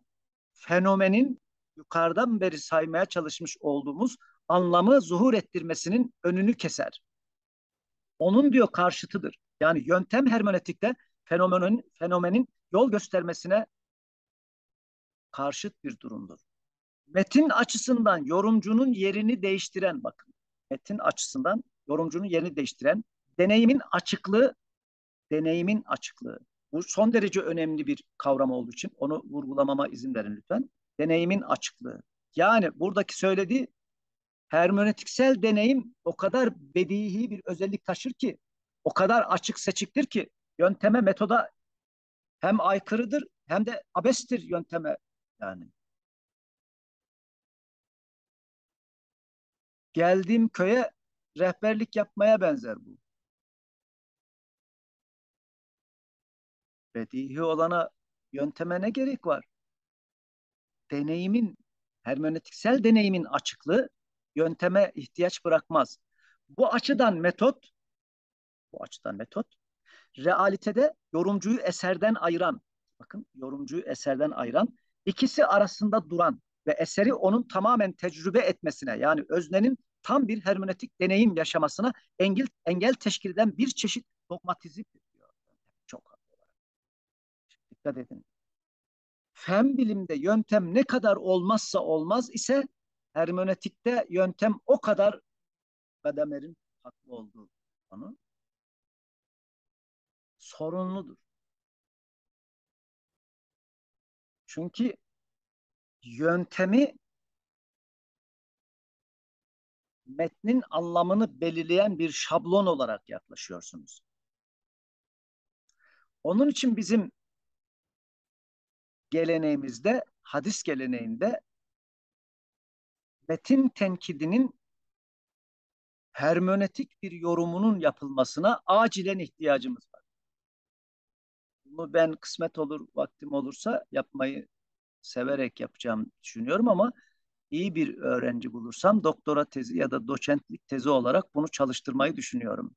S1: fenomenin yukarıdan beri saymaya çalışmış olduğumuz anlamı zuhur ettirmesinin önünü keser. Onun diyor karşıtıdır. Yani yöntem hermenötikte fenomenin, fenomenin yol göstermesine karşıt bir durumdur. Metin açısından yorumcunun yerini değiştiren bakın. Metin açısından yorumcunun yerini değiştiren deneyimin açıklığı, deneyimin açıklığı. Bu son derece önemli bir kavram olduğu için onu vurgulamama izin verin lütfen. Deneyimin açıklığı. Yani buradaki söylediği hermenötiksel deneyim o kadar bedihi bir özellik taşır ki, o kadar açık seçiktir ki yönteme, metoda hem aykırıdır hem de abestir yönteme yani. Geldiğim köye rehberlik yapmaya benzer bu. Bedihi olana yönteme ne gerek var? Deneyimin, hermenötiksel deneyimin açıklığı yönteme ihtiyaç bırakmaz. Bu açıdan metot, bu açıdan metot, realitede yorumcuyu eserden ayıran, bakın yorumcuyu eserden ayıran, ikisi arasında duran ve eseri onun tamamen tecrübe etmesine yani öznenin tam bir hermenötik deneyim yaşamasına engel, engel teşkil eden bir çeşit dogmatizm diyor. Çok dikkat edin. Fen bilimde yöntem ne kadar olmazsa olmaz ise hermenötikte yöntem o kadar Gadamer'in haklı olduğu konu sorunludur. Çünkü yöntemi metnin anlamını belirleyen bir şablon olarak yaklaşıyorsunuz. Onun için bizim geleneğimizde, hadis geleneğinde metin tenkidinin hermenötik bir yorumunun yapılmasına acilen ihtiyacımız var. Bunu ben kısmet olur, vaktim olursa yapmayı severek yapacağım düşünüyorum ama iyi bir öğrenci bulursam doktora tezi ya da doçentlik tezi olarak bunu çalıştırmayı düşünüyorum.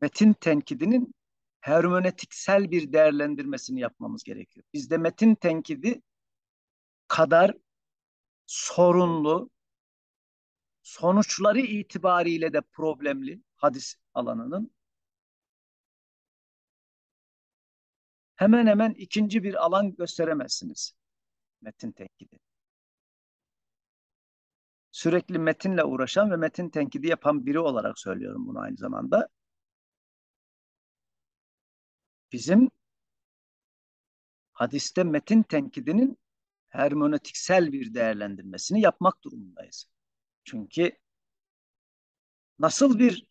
S1: Metin tenkidinin hermenötiksel bir değerlendirmesini yapmamız gerekiyor. Bizde metin tenkidi kadar sorunlu, sonuçları itibariyle de problemli hadis alanının hemen hemen ikinci bir alan gösteremezsiniz metin tenkidi. Sürekli metinle uğraşan ve metin tenkidi yapan biri olarak söylüyorum bunu aynı zamanda. Bizim hadiste metin tenkidinin hermenötiksel bir değerlendirmesini yapmak durumundayız. Çünkü nasıl bir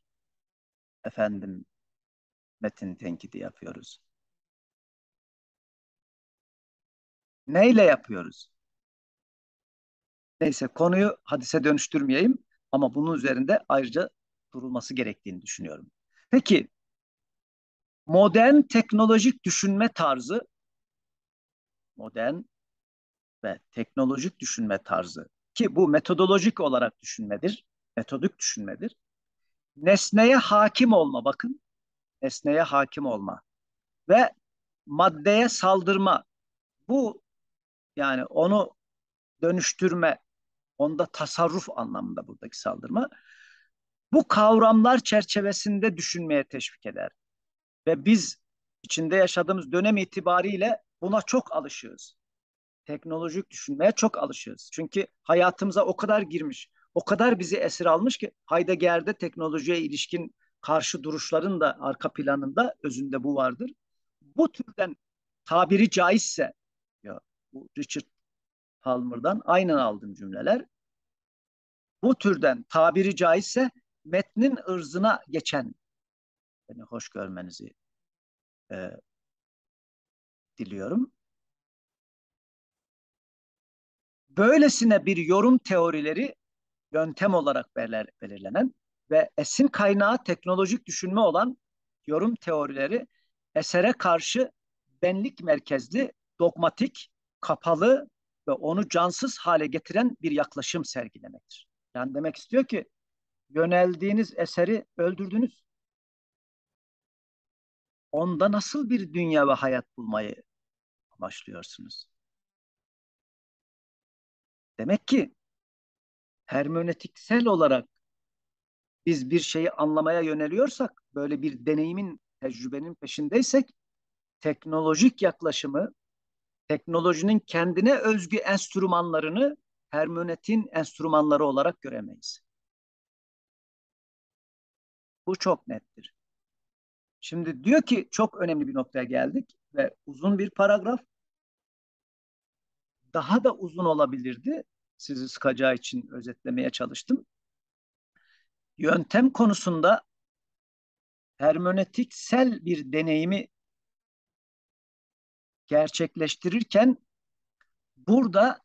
S1: efendim metin tenkidi yapıyoruz? Neyle yapıyoruz? Neyse konuyu hadise dönüştürmeyeyim ama bunun üzerinde ayrıca durulması gerektiğini düşünüyorum. Peki modern teknolojik düşünme tarzı modern ve teknolojik düşünme tarzı ki bu metodolojik olarak düşünmedir, metodik düşünmedir. Nesneye hakim olma bakın, nesneye hakim olma ve maddeye saldırma. Bu yani onu dönüştürme, onda tasarruf anlamında buradaki saldırma. Bu kavramlar çerçevesinde düşünmeye teşvik eder. Ve biz içinde yaşadığımız dönem itibariyle buna çok alışığız teknolojik düşünmeye çok alışığız. Çünkü hayatımıza o kadar girmiş, o kadar bizi esir almış ki Heidegger'de teknolojiye ilişkin karşı duruşların da arka planında özünde bu vardır. Bu türden tabiri caizse Richard Palmer'dan aynen aldım cümleler. Bu türden tabiri caizse metnin ırzına geçen beni hoş görmenizi e, diliyorum. Böylesine bir yorum teorileri yöntem olarak belirlenen ve esin kaynağı teknolojik düşünme olan yorum teorileri esere karşı benlik merkezli, dogmatik, kapalı ve onu cansız hale getiren bir yaklaşım sergilemektir. Yani demek istiyor ki yöneldiğiniz eseri öldürdünüz. Onda nasıl bir dünya ve hayat bulmayı başlıyorsunuz? Demek ki hermenötiksel olarak biz bir şeyi anlamaya yöneliyorsak, böyle bir deneyimin, tecrübenin peşindeysek, teknolojik yaklaşımı, teknolojinin kendine özgü enstrümanlarını hermenetin enstrümanları olarak göremeyiz. Bu çok nettir. Şimdi diyor ki çok önemli bir noktaya geldik ve uzun bir paragraf daha da uzun olabilirdi. Sizi sıkacağı için özetlemeye çalıştım. Yöntem konusunda hermenötiksel bir deneyimi gerçekleştirirken burada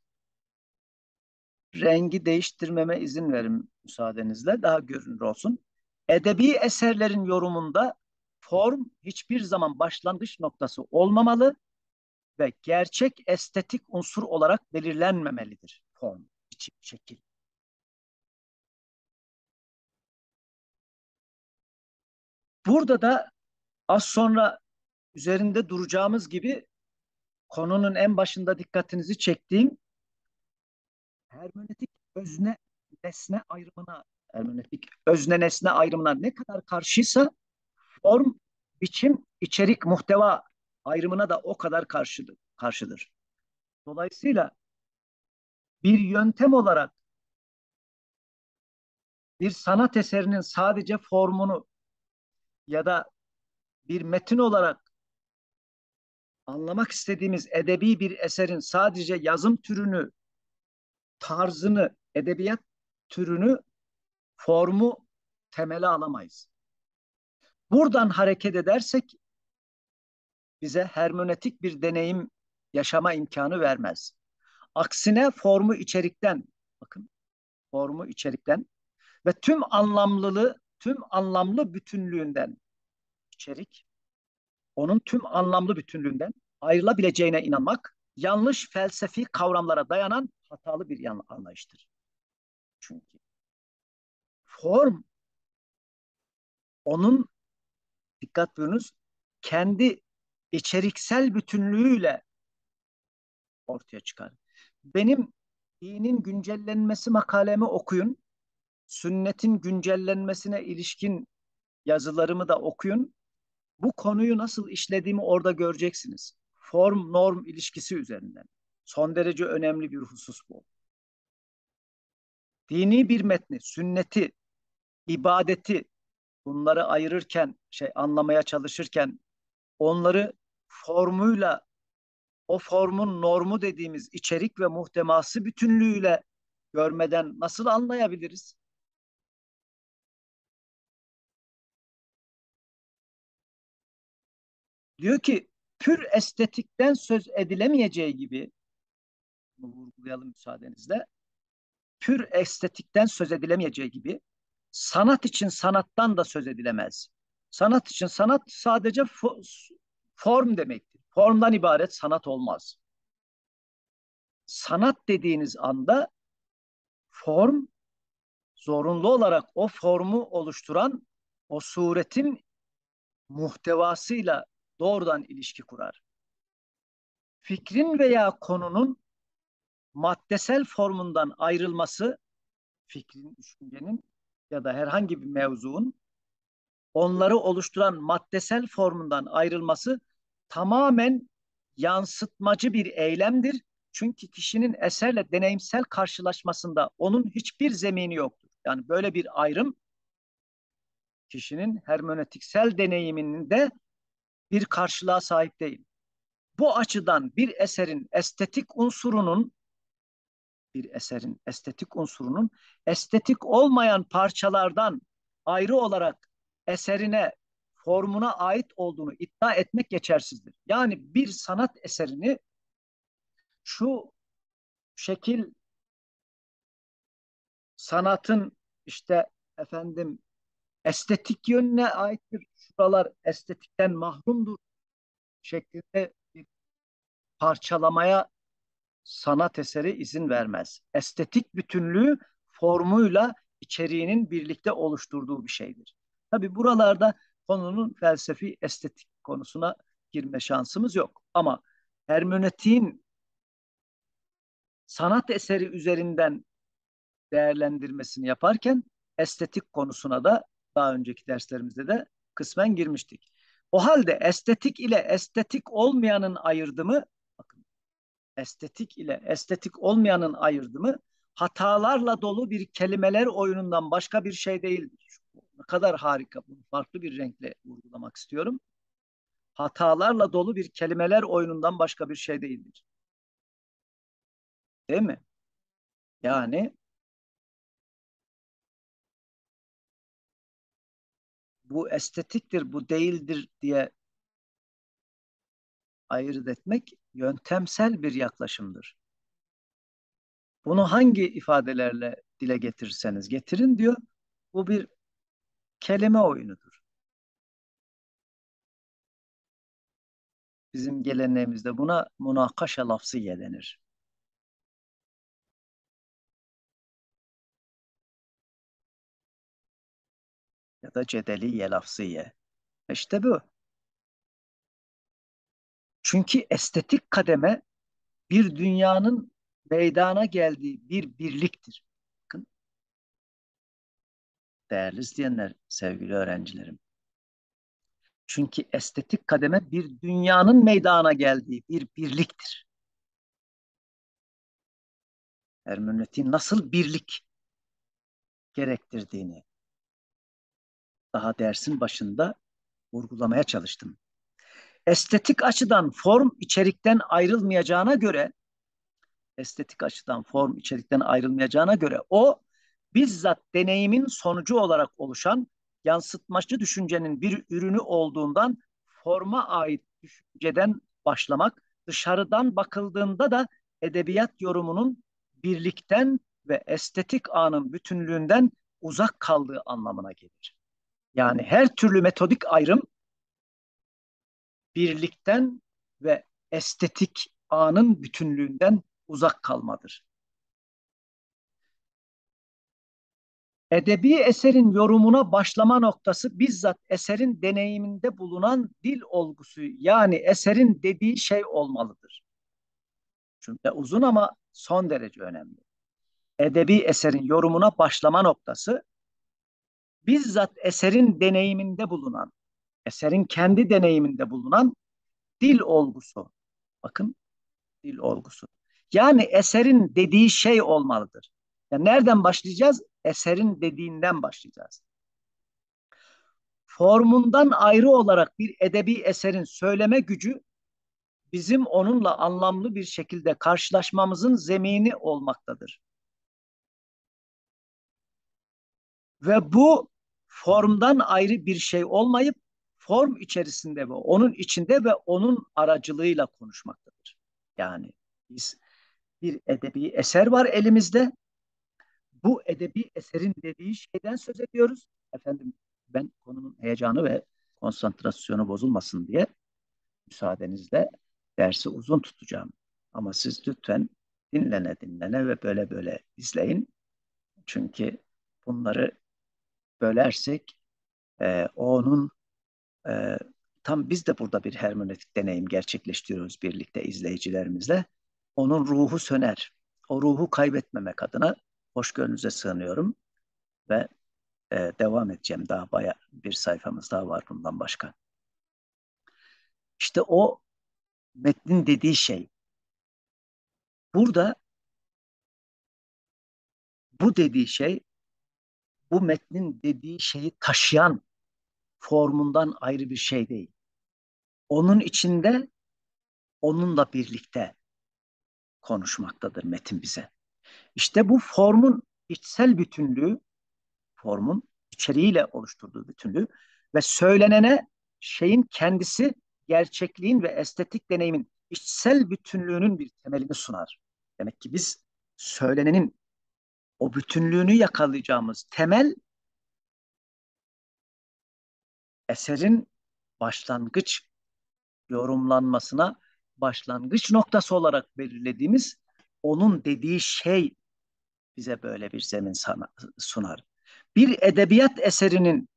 S1: rengi değiştirmeme izin verin müsaadenizle daha görünür olsun. Edebi eserlerin yorumunda form hiçbir zaman başlangıç noktası olmamalı ve gerçek estetik unsur olarak belirlenmemelidir form, biçim, şekil. Burada da az sonra üzerinde duracağımız gibi konunun en başında dikkatinizi çektiğim hermenötik özne nesne ayrımına hermenötik özne nesne ayrımına ne kadar karşıysa form, biçim, içerik, muhteva ayrımına da o kadar karşıdır. karşıdır. Dolayısıyla bir yöntem olarak bir sanat eserinin sadece formunu ya da bir metin olarak anlamak istediğimiz edebi bir eserin sadece yazım türünü, tarzını, edebiyat türünü, formu temele alamayız. Buradan hareket edersek bize hermenötik bir deneyim yaşama imkanı vermez. Aksine formu içerikten, bakın formu içerikten ve tüm anlamlılığı, tüm anlamlı bütünlüğünden içerik, onun tüm anlamlı bütünlüğünden ayrılabileceğine inanmak, yanlış felsefi kavramlara dayanan hatalı bir anlayıştır. Çünkü form onun dikkat buyurunuz kendi içeriksel bütünlüğüyle ortaya çıkar. Benim dinin güncellenmesi makalemi okuyun. Sünnetin güncellenmesine ilişkin yazılarımı da okuyun. Bu konuyu nasıl işlediğimi orada göreceksiniz. Form norm ilişkisi üzerinden. Son derece önemli bir husus bu. Dini bir metni, sünneti, ibadeti bunları ayırırken, şey anlamaya çalışırken onları formuyla o formun normu dediğimiz içerik ve muhteması bütünlüğüyle görmeden nasıl anlayabiliriz? Diyor ki pür estetikten söz edilemeyeceği gibi bunu vurgulayalım müsaadenizle. Pür estetikten söz edilemeyeceği gibi sanat için sanattan da söz edilemez. Sanat için sanat sadece fo form demektir. Formdan ibaret sanat olmaz. Sanat dediğiniz anda form zorunlu olarak o formu oluşturan o suretin muhtevasıyla doğrudan ilişki kurar. Fikrin veya konunun maddesel formundan ayrılması, fikrin, düşüncenin ya da herhangi bir mevzuun onları oluşturan maddesel formundan ayrılması tamamen yansıtmacı bir eylemdir. Çünkü kişinin eserle deneyimsel karşılaşmasında onun hiçbir zemini yoktur. Yani böyle bir ayrım kişinin hermenötiksel deneyiminde bir karşılığa sahip değil. Bu açıdan bir eserin estetik unsurunun bir eserin estetik unsurunun estetik olmayan parçalardan ayrı olarak eserine, formuna ait olduğunu iddia etmek geçersizdir. Yani bir sanat eserini şu şekil sanatın işte efendim estetik yönüne aittir. Şuralar estetikten mahrumdur şeklinde bir parçalamaya sanat eseri izin vermez. Estetik bütünlüğü formuyla içeriğinin birlikte oluşturduğu bir şeydir. Tabi buralarda konunun felsefi estetik konusuna girme şansımız yok. Ama hermenötiğin sanat eseri üzerinden değerlendirmesini yaparken estetik konusuna da daha önceki derslerimizde de kısmen girmiştik. O halde estetik ile estetik olmayanın ayırdımı bakın estetik ile estetik olmayanın ayırdımı hatalarla dolu bir kelimeler oyunundan başka bir şey değildir. Ne kadar harika bunu farklı bir renkle vurgulamak istiyorum. Hatalarla dolu bir kelimeler oyunundan başka bir şey değildir. Değil mi? Yani bu estetiktir, bu değildir diye ayırt etmek yöntemsel bir yaklaşımdır. Bunu hangi ifadelerle dile getirirseniz getirin diyor. Bu bir kelime oyunudur. Bizim geleneğimizde buna münakaşa lafzıye denir. Ya da cedeliye lafzıye. İşte bu. Çünkü estetik kademe bir dünyanın meydana geldiği bir birliktir. Bakın. Değerli izleyenler, sevgili öğrencilerim. Çünkü estetik kademe bir dünyanın meydana geldiği bir birliktir. Hermenötiğin nasıl birlik gerektirdiğini daha dersin başında vurgulamaya çalıştım. Estetik açıdan form içerikten ayrılmayacağına göre estetik açıdan form içerikten ayrılmayacağına göre o bizzat deneyimin sonucu olarak oluşan yansıtmacı düşüncenin bir ürünü olduğundan forma ait düşünceden başlamak, dışarıdan bakıldığında da edebiyat yorumunun birlikten ve estetik anın bütünlüğünden uzak kaldığı anlamına gelir. Yani her türlü metodik ayrım birlikten ve estetik anın bütünlüğünden uzak kalmadır. Edebi eserin yorumuna başlama noktası bizzat eserin deneyiminde bulunan dil olgusu yani eserin dediği şey olmalıdır. Cümle uzun ama son derece önemli. Edebi eserin yorumuna başlama noktası bizzat eserin deneyiminde bulunan, eserin kendi deneyiminde bulunan dil olgusu. Bakın dil olgusu. Yani eserin dediği şey olmalıdır. Yani nereden başlayacağız? Eserin dediğinden başlayacağız. Formundan ayrı olarak bir edebi eserin söyleme gücü bizim onunla anlamlı bir şekilde karşılaşmamızın zemini olmaktadır. Ve bu formdan ayrı bir şey olmayıp form içerisinde ve onun içinde ve onun aracılığıyla konuşmaktadır. Yani biz bir edebi eser var elimizde. Bu edebi eserin dediği şeyden söz ediyoruz. Efendim ben konunun heyecanı ve konsantrasyonu bozulmasın diye müsaadenizle dersi uzun tutacağım. Ama siz lütfen dinlene dinlene ve böyle böyle izleyin. Çünkü bunları bölersek e, onun e, tam biz de burada bir hermeneutik deneyim gerçekleştiriyoruz birlikte izleyicilerimizle. Onun ruhu söner. O ruhu kaybetmemek adına hoşgörünüze sığınıyorum ve e, devam edeceğim. Daha baya bir sayfamız daha var bundan başka. İşte o metnin dediği şey. Burada bu dediği şey bu metnin dediği şeyi taşıyan formundan ayrı bir şey değil. Onun içinde onunla birlikte konuşmaktadır metin bize. İşte bu formun içsel bütünlüğü, formun içeriğiyle oluşturduğu bütünlüğü ve söylenene şeyin kendisi gerçekliğin ve estetik deneyimin içsel bütünlüğünün bir temelini sunar. Demek ki biz söylenenin o bütünlüğünü yakalayacağımız temel eserin başlangıç yorumlanmasına başlangıç noktası olarak belirlediğimiz onun dediği şey bize böyle bir zemin sunar. Bir edebiyat eserinin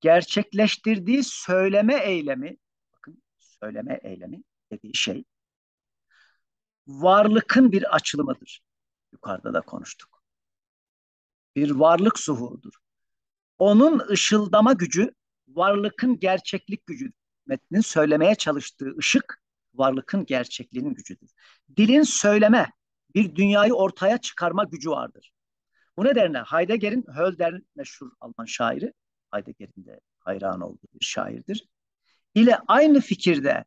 S1: gerçekleştirdiği söyleme eylemi, bakın söyleme eylemi dediği şey, varlıkın bir açılımıdır. Yukarıda da konuştuk. Bir varlık zuhurudur. Onun ışıldama gücü, varlıkın gerçeklik gücüdür. Metnin söylemeye çalıştığı ışık, varlıkın gerçekliğinin gücüdür. Dilin söyleme, bir dünyayı ortaya çıkarma gücü vardır. Bu nedenle Heidegger'in Hölder meşhur Alman şairi, Heidegger'in de hayran olduğu bir şairdir. ile aynı fikirde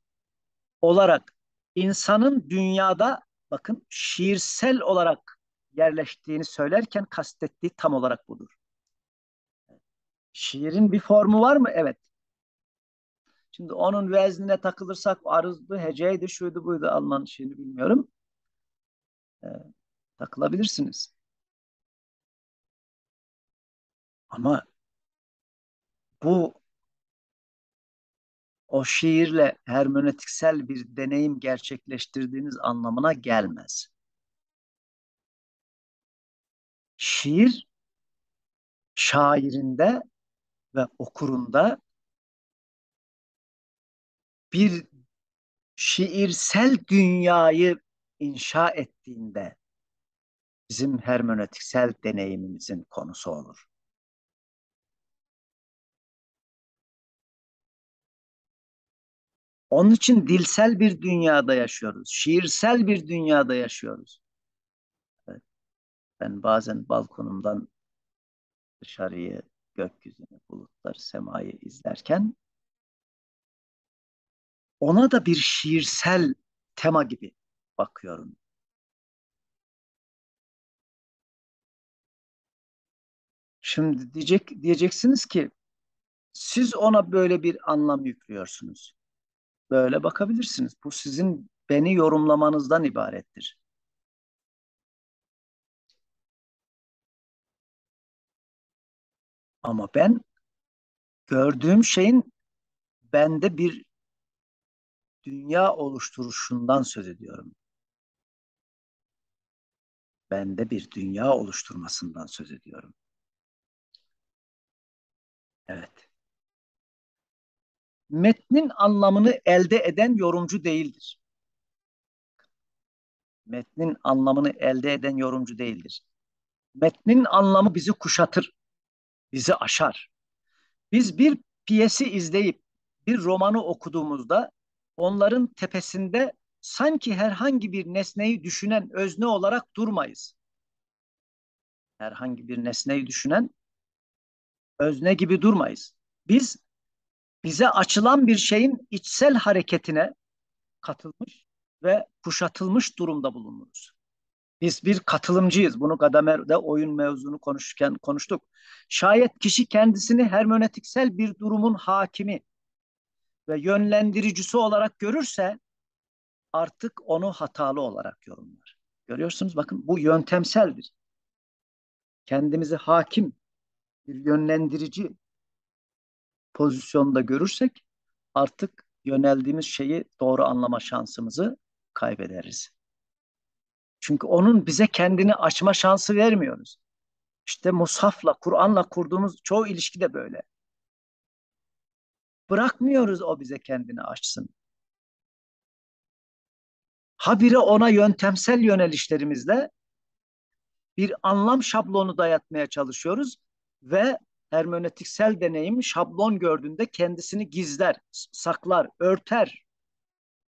S1: olarak insanın dünyada bakın şiirsel olarak yerleştiğini söylerken kastettiği tam olarak budur. Şiirin bir formu var mı? Evet. Şimdi onun veznine takılırsak arızdı, heceydi, şuydu buydu Alman şiirini bilmiyorum. Ee, takılabilirsiniz. Ama bu o şiirle hermenötiksel bir deneyim gerçekleştirdiğiniz anlamına gelmez. Şiir şairinde ve okurunda bir şiirsel dünyayı inşa ettiğinde bizim hermenötiksel deneyimimizin konusu olur. Onun için dilsel bir dünyada yaşıyoruz. Şiirsel bir dünyada yaşıyoruz. Ben bazen balkonumdan dışarıyı, gökyüzünü, bulutları, semayı izlerken ona da bir şiirsel tema gibi bakıyorum. Şimdi diyecek diyeceksiniz ki siz ona böyle bir anlam yüklüyorsunuz. Böyle bakabilirsiniz. Bu sizin beni yorumlamanızdan ibarettir. Ama ben gördüğüm şeyin bende bir dünya oluşturuşundan söz ediyorum. Bende bir dünya oluşturmasından söz ediyorum. Evet. Metnin anlamını elde eden yorumcu değildir. Metnin anlamını elde eden yorumcu değildir. Metnin anlamı bizi kuşatır, bizi aşar. Biz bir piyesi izleyip bir romanı okuduğumuzda onların tepesinde sanki herhangi bir nesneyi düşünen özne olarak durmayız. Herhangi bir nesneyi düşünen özne gibi durmayız. Biz bize açılan bir şeyin içsel hareketine katılmış ve kuşatılmış durumda bulunuruz. Biz bir katılımcıyız. Bunu Gadamer'de oyun mevzunu konuşurken konuştuk. Şayet kişi kendisini hermenötiksel bir durumun hakimi ve yönlendiricisi olarak görürse artık onu hatalı olarak yorumlar. Görüyorsunuz bakın bu yöntemseldir. Kendimizi hakim, bir yönlendirici pozisyonda görürsek artık yöneldiğimiz şeyi doğru anlama şansımızı kaybederiz. Çünkü onun bize kendini açma şansı vermiyoruz. İşte Musaf'la, Kur'an'la kurduğumuz çoğu ilişki de böyle. Bırakmıyoruz o bize kendini açsın. Habire ona yöntemsel yönelişlerimizle bir anlam şablonu dayatmaya çalışıyoruz ve hermenötiksel deneyim şablon gördüğünde kendisini gizler, saklar, örter,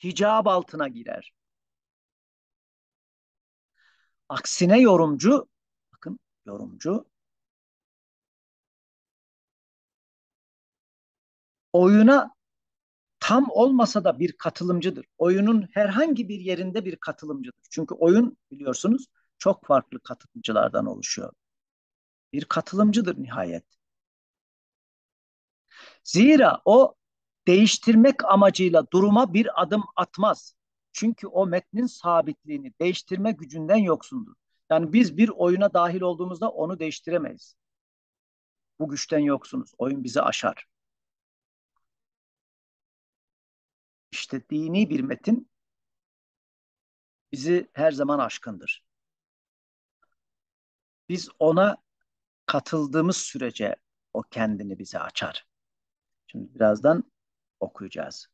S1: hicab altına girer. Aksine yorumcu, bakın yorumcu oyuna tam olmasa da bir katılımcıdır. Oyunun herhangi bir yerinde bir katılımcıdır. Çünkü oyun biliyorsunuz çok farklı katılımcılardan oluşuyor. Bir katılımcıdır nihayet. Zira o değiştirmek amacıyla duruma bir adım atmaz. Çünkü o metnin sabitliğini değiştirme gücünden yoksundur. Yani biz bir oyuna dahil olduğumuzda onu değiştiremeyiz. Bu güçten yoksunuz. Oyun bizi aşar. İşte dini bir metin bizi her zaman aşkındır. Biz ona katıldığımız sürece o kendini bize açar. Şimdi birazdan okuyacağız.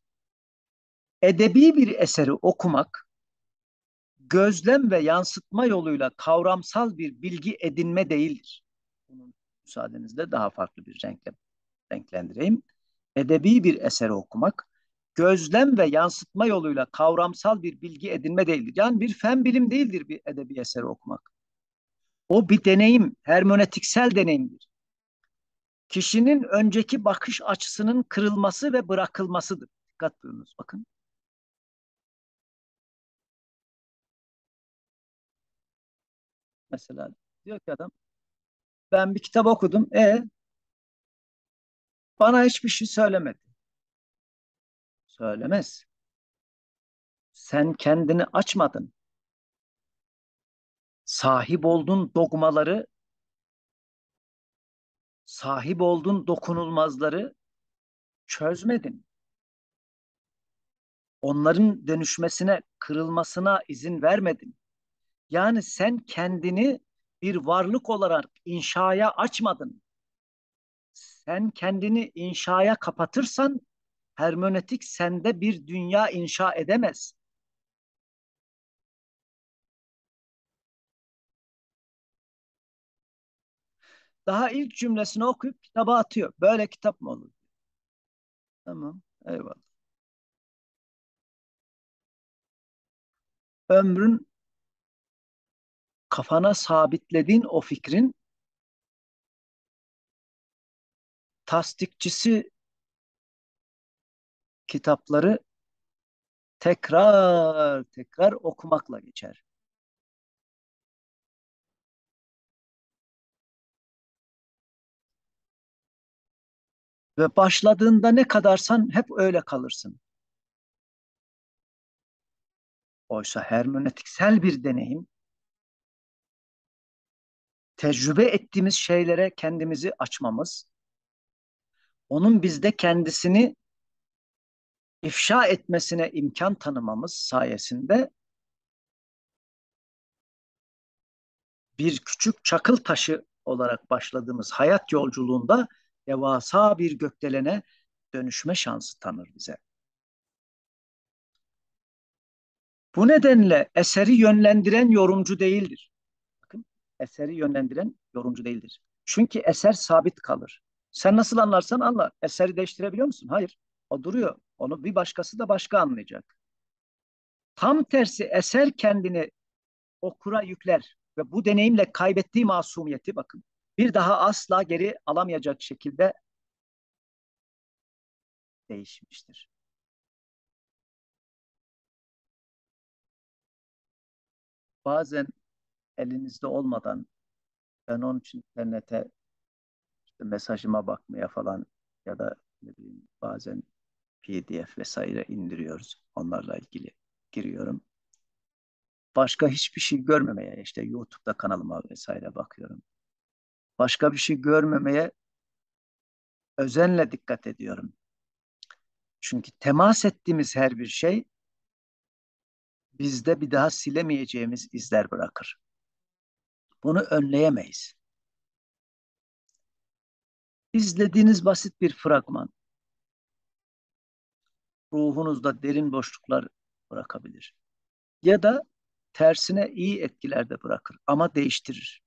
S1: Edebi bir eseri okumak, gözlem ve yansıtma yoluyla kavramsal bir bilgi edinme değildir. Bunun müsaadenizle daha farklı bir renkle renklendireyim. Edebi bir eseri okumak, gözlem ve yansıtma yoluyla kavramsal bir bilgi edinme değildir. Yani bir fen bilim değildir bir edebi eseri okumak. O bir deneyim, hermenötiksel deneyimdir. Kişinin önceki bakış açısının kırılması ve bırakılmasıdır. Dikkat buyurunuz bakın. Mesela diyor ki adam ben bir kitap okudum. E bana hiçbir şey söylemedi. Söylemez. Sen kendini açmadın. Sahip olduğun dogmaları, sahip olduğun dokunulmazları çözmedin. Onların dönüşmesine, kırılmasına izin vermedin. Yani sen kendini bir varlık olarak inşaya açmadın. Sen kendini inşaya kapatırsan hermenötik sende bir dünya inşa edemez. Daha ilk cümlesini okuyup kitaba atıyor. Böyle kitap mı olur? Tamam, eyvallah. Ömrün kafana sabitlediğin o fikrin tasdikçisi kitapları tekrar tekrar okumakla geçer. Ve başladığında ne kadarsan hep öyle kalırsın. Oysa hermenötiksel bir deneyim tecrübe ettiğimiz şeylere kendimizi açmamız, onun bizde kendisini ifşa etmesine imkan tanımamız sayesinde bir küçük çakıl taşı olarak başladığımız hayat yolculuğunda devasa bir gökdelene dönüşme şansı tanır bize. Bu nedenle eseri yönlendiren yorumcu değildir. Eseri yönlendiren yorumcu değildir. Çünkü eser sabit kalır. Sen nasıl anlarsan anla. Eseri değiştirebiliyor musun? Hayır. O duruyor. Onu bir başkası da başka anlayacak. Tam tersi eser kendini okura yükler ve bu deneyimle kaybettiği masumiyeti bakın bir daha asla geri alamayacak şekilde değişmiştir. Bazen elinizde olmadan ben onun için internete işte mesajıma bakmaya falan ya da ne bileyim bazen PDF vesaire indiriyoruz. Onlarla ilgili giriyorum. Başka hiçbir şey görmemeye işte YouTube'da kanalıma vesaire bakıyorum. Başka bir şey görmemeye özenle dikkat ediyorum. Çünkü temas ettiğimiz her bir şey bizde bir daha silemeyeceğimiz izler bırakır. Bunu önleyemeyiz. İzlediğiniz basit bir fragman ruhunuzda derin boşluklar bırakabilir. Ya da tersine iyi etkiler de bırakır ama değiştirir.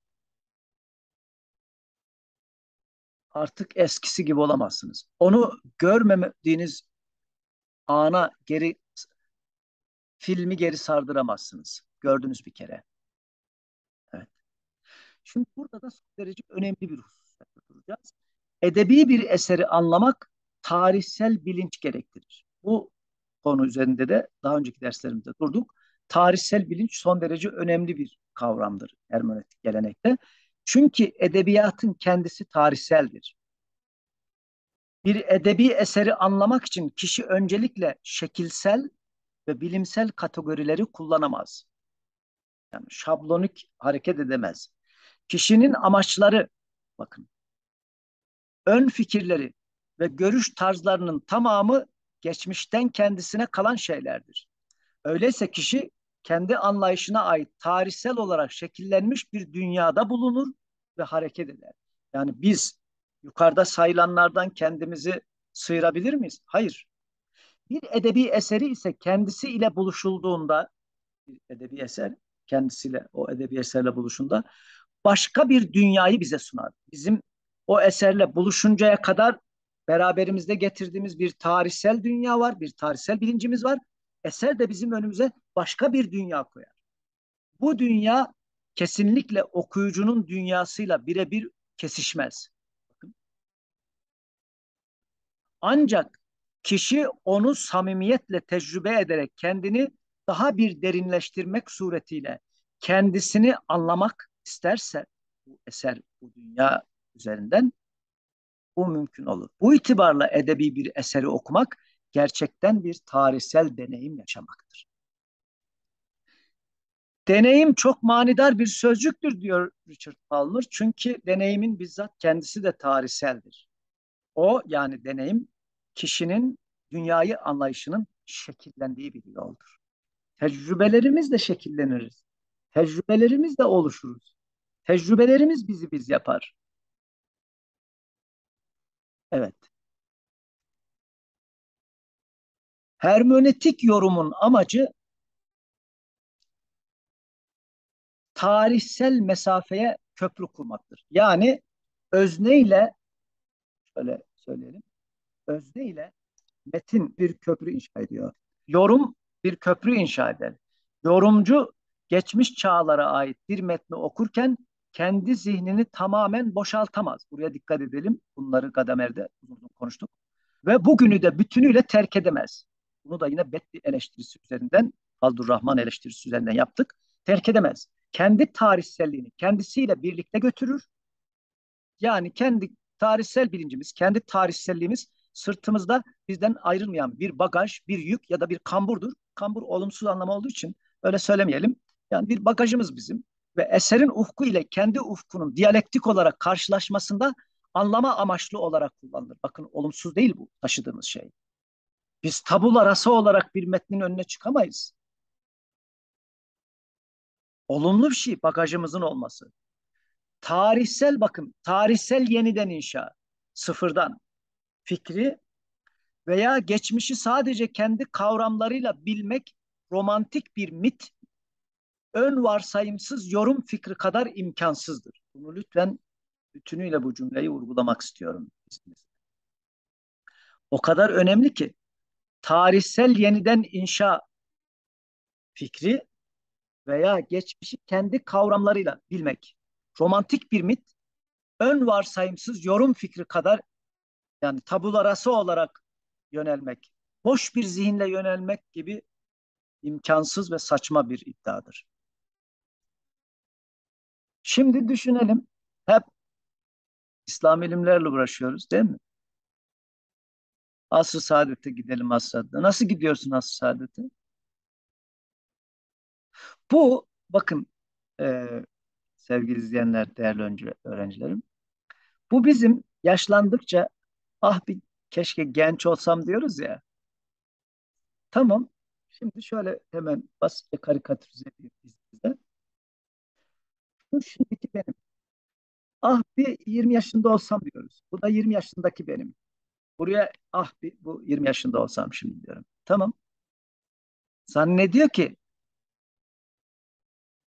S1: Artık eskisi gibi olamazsınız. Onu görmediğiniz ana geri filmi geri sardıramazsınız. Gördünüz bir kere. Şimdi burada da son derece önemli bir husus duracağız. Edebi bir eseri anlamak tarihsel bilinç gerektirir. Bu konu üzerinde de daha önceki derslerimizde durduk. Tarihsel bilinç son derece önemli bir kavramdır hermenötik gelenekte. Çünkü edebiyatın kendisi tarihseldir. Bir edebi eseri anlamak için kişi öncelikle şekilsel ve bilimsel kategorileri kullanamaz. Yani şablonik hareket edemez. Kişinin amaçları, bakın, ön fikirleri ve görüş tarzlarının tamamı geçmişten kendisine kalan şeylerdir. Öyleyse kişi kendi anlayışına ait tarihsel olarak şekillenmiş bir dünyada bulunur ve hareket eder. Yani biz yukarıda sayılanlardan kendimizi sıyırabilir miyiz? Hayır. Bir edebi eseri ise kendisi ile buluşulduğunda bir edebi eser kendisiyle o edebi eserle buluşunda başka bir dünyayı bize sunar. Bizim o eserle buluşuncaya kadar beraberimizde getirdiğimiz bir tarihsel dünya var, bir tarihsel bilincimiz var. Eser de bizim önümüze başka bir dünya koyar. Bu dünya kesinlikle okuyucunun dünyasıyla birebir kesişmez. Ancak kişi onu samimiyetle tecrübe ederek kendini daha bir derinleştirmek suretiyle kendisini anlamak isterse bu eser, bu dünya üzerinden bu mümkün olur. Bu itibarla edebi bir eseri okumak gerçekten bir tarihsel deneyim yaşamaktır. Deneyim çok manidar bir sözcüktür diyor Richard Palmer. Çünkü deneyimin bizzat kendisi de tarihseldir. O yani deneyim kişinin dünyayı anlayışının şekillendiği bir yoldur. Tecrübelerimizle şekilleniriz. Tecrübelerimizle oluşuruz. Tecrübelerimiz bizi biz yapar. Evet. Hermenötik yorumun amacı tarihsel mesafeye köprü kurmaktır. Yani özne ile şöyle söyleyelim. Özne ile metin bir köprü inşa ediyor. Yorum bir köprü inşa eder. Yorumcu geçmiş çağlara ait bir metni okurken kendi zihnini tamamen boşaltamaz. Buraya dikkat edelim. Bunları Gadamer'de konuştuk. Ve bugünü de bütünüyle terk edemez. Bunu da yine Betli eleştirisi üzerinden, Rahman eleştirisi üzerinden yaptık. Terk edemez. Kendi tarihselliğini kendisiyle birlikte götürür. Yani kendi tarihsel bilincimiz, kendi tarihselliğimiz sırtımızda bizden ayrılmayan bir bagaj, bir yük ya da bir kamburdur. Kambur olumsuz anlamı olduğu için öyle söylemeyelim. Yani bir bagajımız bizim ve eserin ufku ile kendi ufkunun diyalektik olarak karşılaşmasında anlama amaçlı olarak kullanılır. Bakın olumsuz değil bu taşıdığımız şey. Biz tabula rasa olarak bir metnin önüne çıkamayız. Olumlu bir şey bagajımızın olması. Tarihsel bakın, tarihsel yeniden inşa, sıfırdan fikri veya geçmişi sadece kendi kavramlarıyla bilmek romantik bir mit, ön varsayımsız yorum fikri kadar imkansızdır. Bunu lütfen bütünüyle bu cümleyi vurgulamak istiyorum. O kadar önemli ki tarihsel yeniden inşa fikri veya geçmişi kendi kavramlarıyla bilmek. Romantik bir mit, ön varsayımsız yorum fikri kadar yani tabularası olarak yönelmek, boş bir zihinle yönelmek gibi imkansız ve saçma bir iddiadır. Şimdi düşünelim. Hep İslam ilimlerle uğraşıyoruz değil mi? Asr-ı Saadet'e gidelim Asr-ı Nasıl gidiyorsun Asr-ı Saadet'e? Bu bakın e, sevgili izleyenler, değerli öğrencilerim. Bu bizim yaşlandıkça ah bir keşke genç olsam diyoruz ya. Tamam. Şimdi şöyle hemen basitçe karikatürize edeyim izninizle. Bu şimdiki benim. Ah bir 20 yaşında olsam diyoruz. Bu da 20 yaşındaki benim. Buraya ah bir bu 20 yaşında olsam şimdi diyorum. Tamam. Zannediyor ki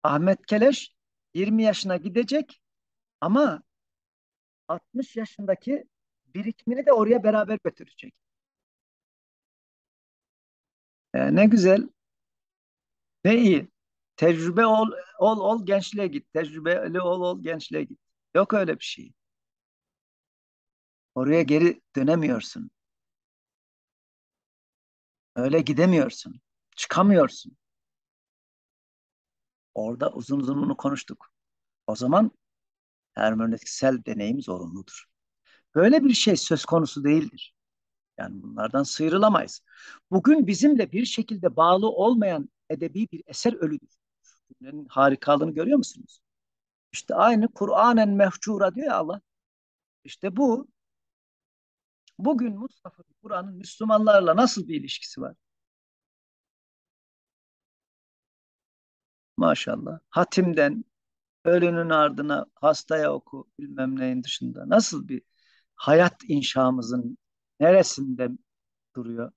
S1: Ahmet Keleş 20 yaşına gidecek ama 60 yaşındaki birikimini de oraya beraber götürecek. E, ne güzel. Ne iyi. Tecrübe ol, ol, ol gençliğe git. Tecrübeli ol, ol gençliğe git. Yok öyle bir şey. Oraya geri dönemiyorsun. Öyle gidemiyorsun. Çıkamıyorsun. Orada uzun uzun bunu konuştuk. O zaman hermenötiksel deneyim zorunludur. Böyle bir şey söz konusu değildir. Yani bunlardan sıyrılamayız. Bugün bizimle bir şekilde bağlı olmayan edebi bir eser ölüdür. Cümlenin harikalığını görüyor musunuz? İşte aynı Kur'anen mehcura diyor ya Allah. İşte bu bugün Mustafa Kur'an'ın Müslümanlarla nasıl bir ilişkisi var? Maşallah. Hatimden ölünün ardına hastaya oku bilmem neyin dışında. Nasıl bir hayat inşamızın neresinde duruyor?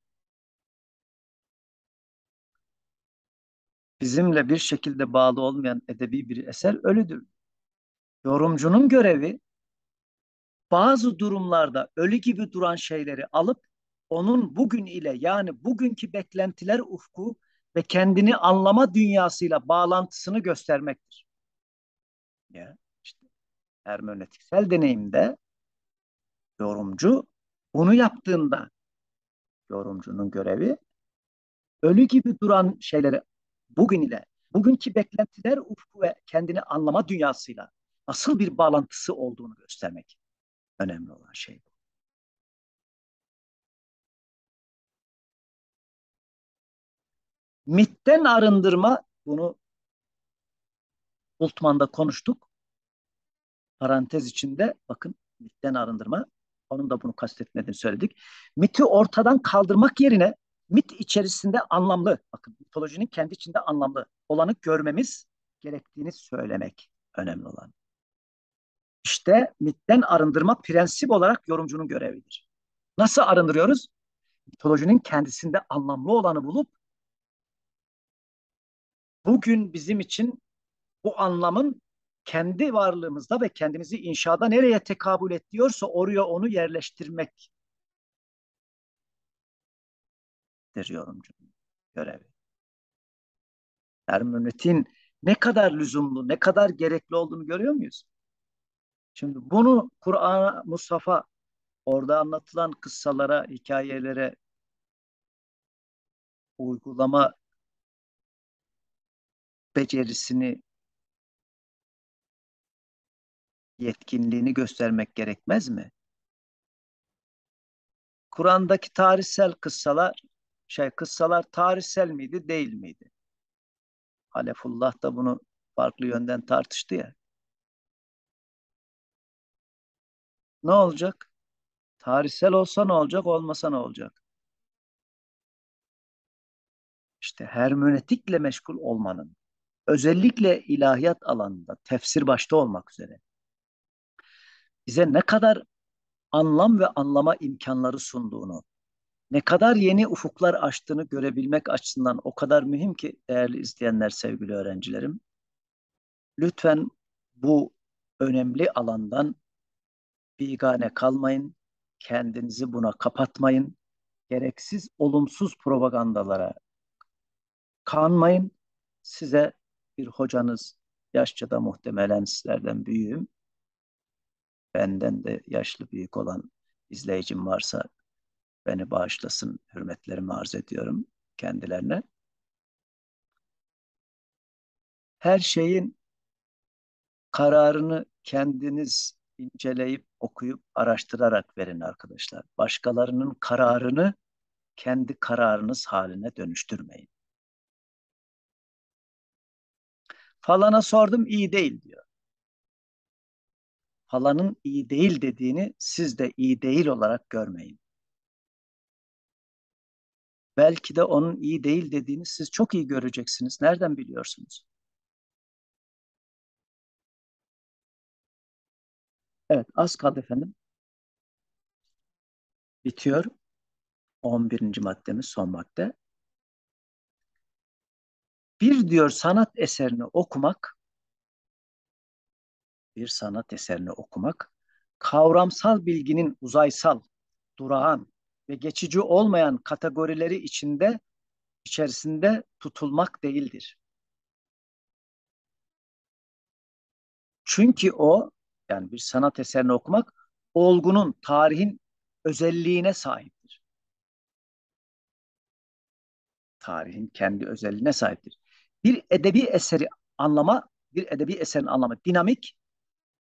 S1: Bizimle bir şekilde bağlı olmayan edebi bir eser ölüdür. Yorumcunun görevi bazı durumlarda ölü gibi duran şeyleri alıp onun bugün ile yani bugünkü beklentiler ufku ve kendini anlama dünyasıyla bağlantısını göstermektir. Ya işte hermenötiksel deneyimde yorumcu bunu yaptığında yorumcunun görevi ölü gibi duran şeyleri bugün ile bugünkü beklentiler ufku ve kendini anlama dünyasıyla nasıl bir bağlantısı olduğunu göstermek önemli olan şey bu. Mitten arındırma bunu Bultman'da konuştuk. Parantez içinde bakın mitten arındırma. Onun da bunu kastetmediğini söyledik. Miti ortadan kaldırmak yerine mit içerisinde anlamlı, bakın mitolojinin kendi içinde anlamlı olanı görmemiz gerektiğini söylemek önemli olan. İşte mitten arındırma prensip olarak yorumcunun görevidir. Nasıl arındırıyoruz? Mitolojinin kendisinde anlamlı olanı bulup bugün bizim için bu anlamın kendi varlığımızda ve kendimizi inşada nereye tekabül ediyorsa oraya onu yerleştirmek yorumcunun görevi. Hermenötin ne kadar lüzumlu, ne kadar gerekli olduğunu görüyor muyuz? Şimdi bunu Kur'an'a, Mustafa orada anlatılan kıssalara, hikayelere uygulama becerisini yetkinliğini göstermek gerekmez mi? Kur'an'daki tarihsel kıssalar şey kıssalar tarihsel miydi değil miydi? Halefullah da bunu farklı yönden tartıştı ya. Ne olacak? Tarihsel olsa ne olacak, olmasa ne olacak? İşte hermenötikle meşgul olmanın, özellikle ilahiyat alanında, tefsir başta olmak üzere, bize ne kadar anlam ve anlama imkanları sunduğunu, ne kadar yeni ufuklar açtığını görebilmek açısından o kadar mühim ki değerli izleyenler, sevgili öğrencilerim. Lütfen bu önemli alandan bigane kalmayın, kendinizi buna kapatmayın, gereksiz olumsuz propagandalara kanmayın. Size bir hocanız, yaşça da muhtemelen sizlerden büyüğüm, benden de yaşlı büyük olan izleyicim varsa beni bağışlasın, hürmetlerimi arz ediyorum kendilerine. Her şeyin kararını kendiniz inceleyip, okuyup, araştırarak verin arkadaşlar. Başkalarının kararını kendi kararınız haline dönüştürmeyin. Falana sordum iyi değil diyor. Falanın iyi değil dediğini siz de iyi değil olarak görmeyin. Belki de onun iyi değil dediğini siz çok iyi göreceksiniz. Nereden biliyorsunuz? Evet, az kaldı efendim. Bitiyor. 11. maddemiz son madde. Bir diyor sanat eserini okumak, bir sanat eserini okumak, kavramsal bilginin uzaysal, durağan ve geçici olmayan kategorileri içinde içerisinde tutulmak değildir. Çünkü o yani bir sanat eserini okumak olgunun, tarihin özelliğine sahiptir. Tarihin kendi özelliğine sahiptir. Bir edebi eseri anlama, bir edebi eserin anlamı dinamik,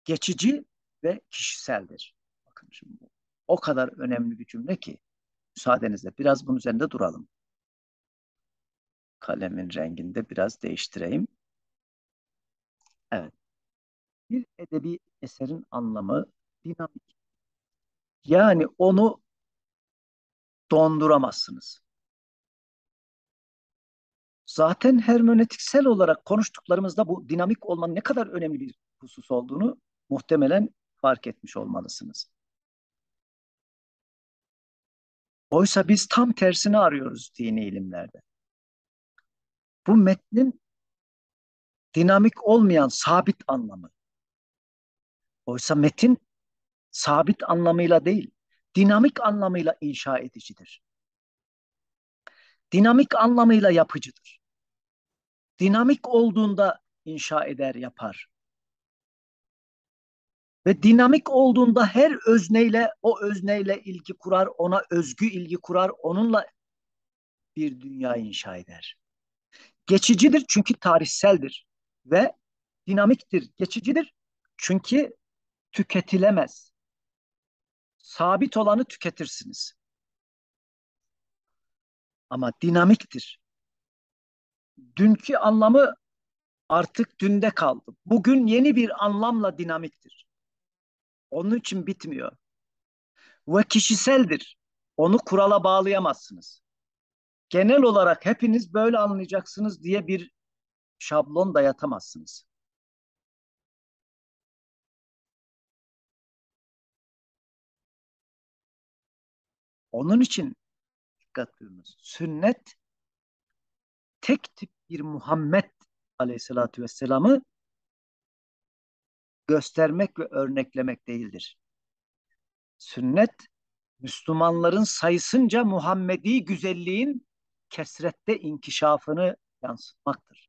S1: geçici ve kişiseldir. Bakın şimdi bu o kadar önemli bir cümle ki müsaadenizle biraz bunun üzerinde duralım. Kalemin rengini de biraz değiştireyim. Evet. Bir edebi eserin anlamı dinamik. Yani onu donduramazsınız. Zaten hermenötiksel olarak konuştuklarımızda bu dinamik olmanın ne kadar önemli bir husus olduğunu muhtemelen fark etmiş olmalısınız. Oysa biz tam tersini arıyoruz dini ilimlerde. Bu metnin dinamik olmayan sabit anlamı. Oysa metin sabit anlamıyla değil, dinamik anlamıyla inşa edicidir. Dinamik anlamıyla yapıcıdır. Dinamik olduğunda inşa eder, yapar. Ve dinamik olduğunda her özneyle o özneyle ilgi kurar, ona özgü ilgi kurar, onunla bir dünya inşa eder. Geçicidir çünkü tarihseldir ve dinamiktir, geçicidir çünkü tüketilemez. Sabit olanı tüketirsiniz. Ama dinamiktir. Dünkü anlamı artık dünde kaldı. Bugün yeni bir anlamla dinamiktir. Onun için bitmiyor. Ve kişiseldir. Onu kurala bağlayamazsınız. Genel olarak hepiniz böyle anlayacaksınız diye bir şablon dayatamazsınız. Onun için dikkat buyurunuz. Sünnet tek tip bir Muhammed Aleyhisselatü Vesselam'ı göstermek ve örneklemek değildir. Sünnet Müslümanların sayısınca Muhammedi güzelliğin kesrette inkişafını yansıtmaktır.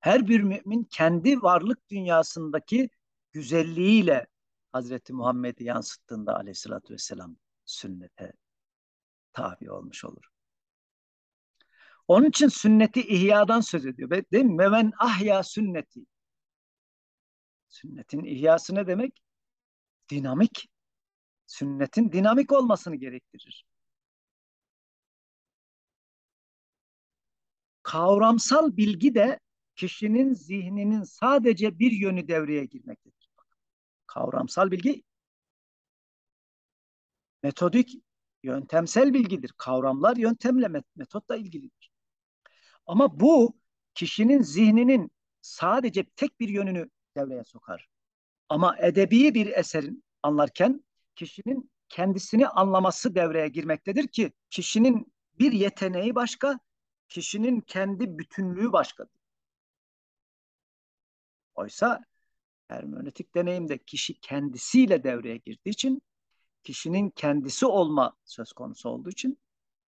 S1: Her bir mümin kendi varlık dünyasındaki güzelliğiyle Hazreti Muhammed'i yansıttığında aleyhissalatü vesselam sünnete tabi olmuş olur. Onun için sünneti ihyadan söz ediyor. Değil mi? Meven ahya sünneti. Sünnetin ihyası ne demek? Dinamik. Sünnetin dinamik olmasını gerektirir. Kavramsal bilgi de kişinin zihninin sadece bir yönü devreye girmektedir. Kavramsal bilgi metodik, yöntemsel bilgidir. Kavramlar yöntemle, metotla ilgilidir. Ama bu kişinin zihninin sadece tek bir yönünü devreye sokar. Ama edebi bir eserin anlarken kişinin kendisini anlaması devreye girmektedir ki kişinin bir yeteneği başka, kişinin kendi bütünlüğü başkadır. Oysa hermenötik deneyimde kişi kendisiyle devreye girdiği için kişinin kendisi olma söz konusu olduğu için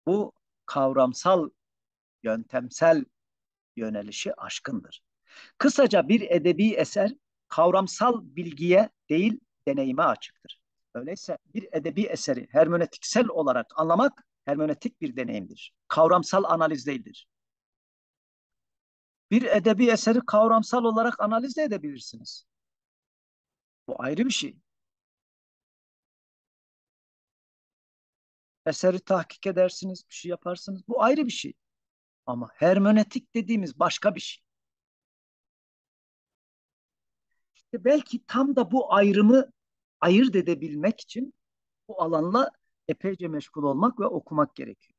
S1: bu kavramsal, yöntemsel yönelişi aşkındır. Kısaca bir edebi eser kavramsal bilgiye değil deneyime açıktır. Öyleyse bir edebi eseri hermenötiksel olarak anlamak hermenötik bir deneyimdir. Kavramsal analiz değildir. Bir edebi eseri kavramsal olarak analiz de edebilirsiniz. Bu ayrı bir şey. Eseri tahkik edersiniz, bir şey yaparsınız. Bu ayrı bir şey. Ama hermenötik dediğimiz başka bir şey. İşte belki tam da bu ayrımı ayırt edebilmek için bu alanla epeyce meşgul olmak ve okumak gerekiyor.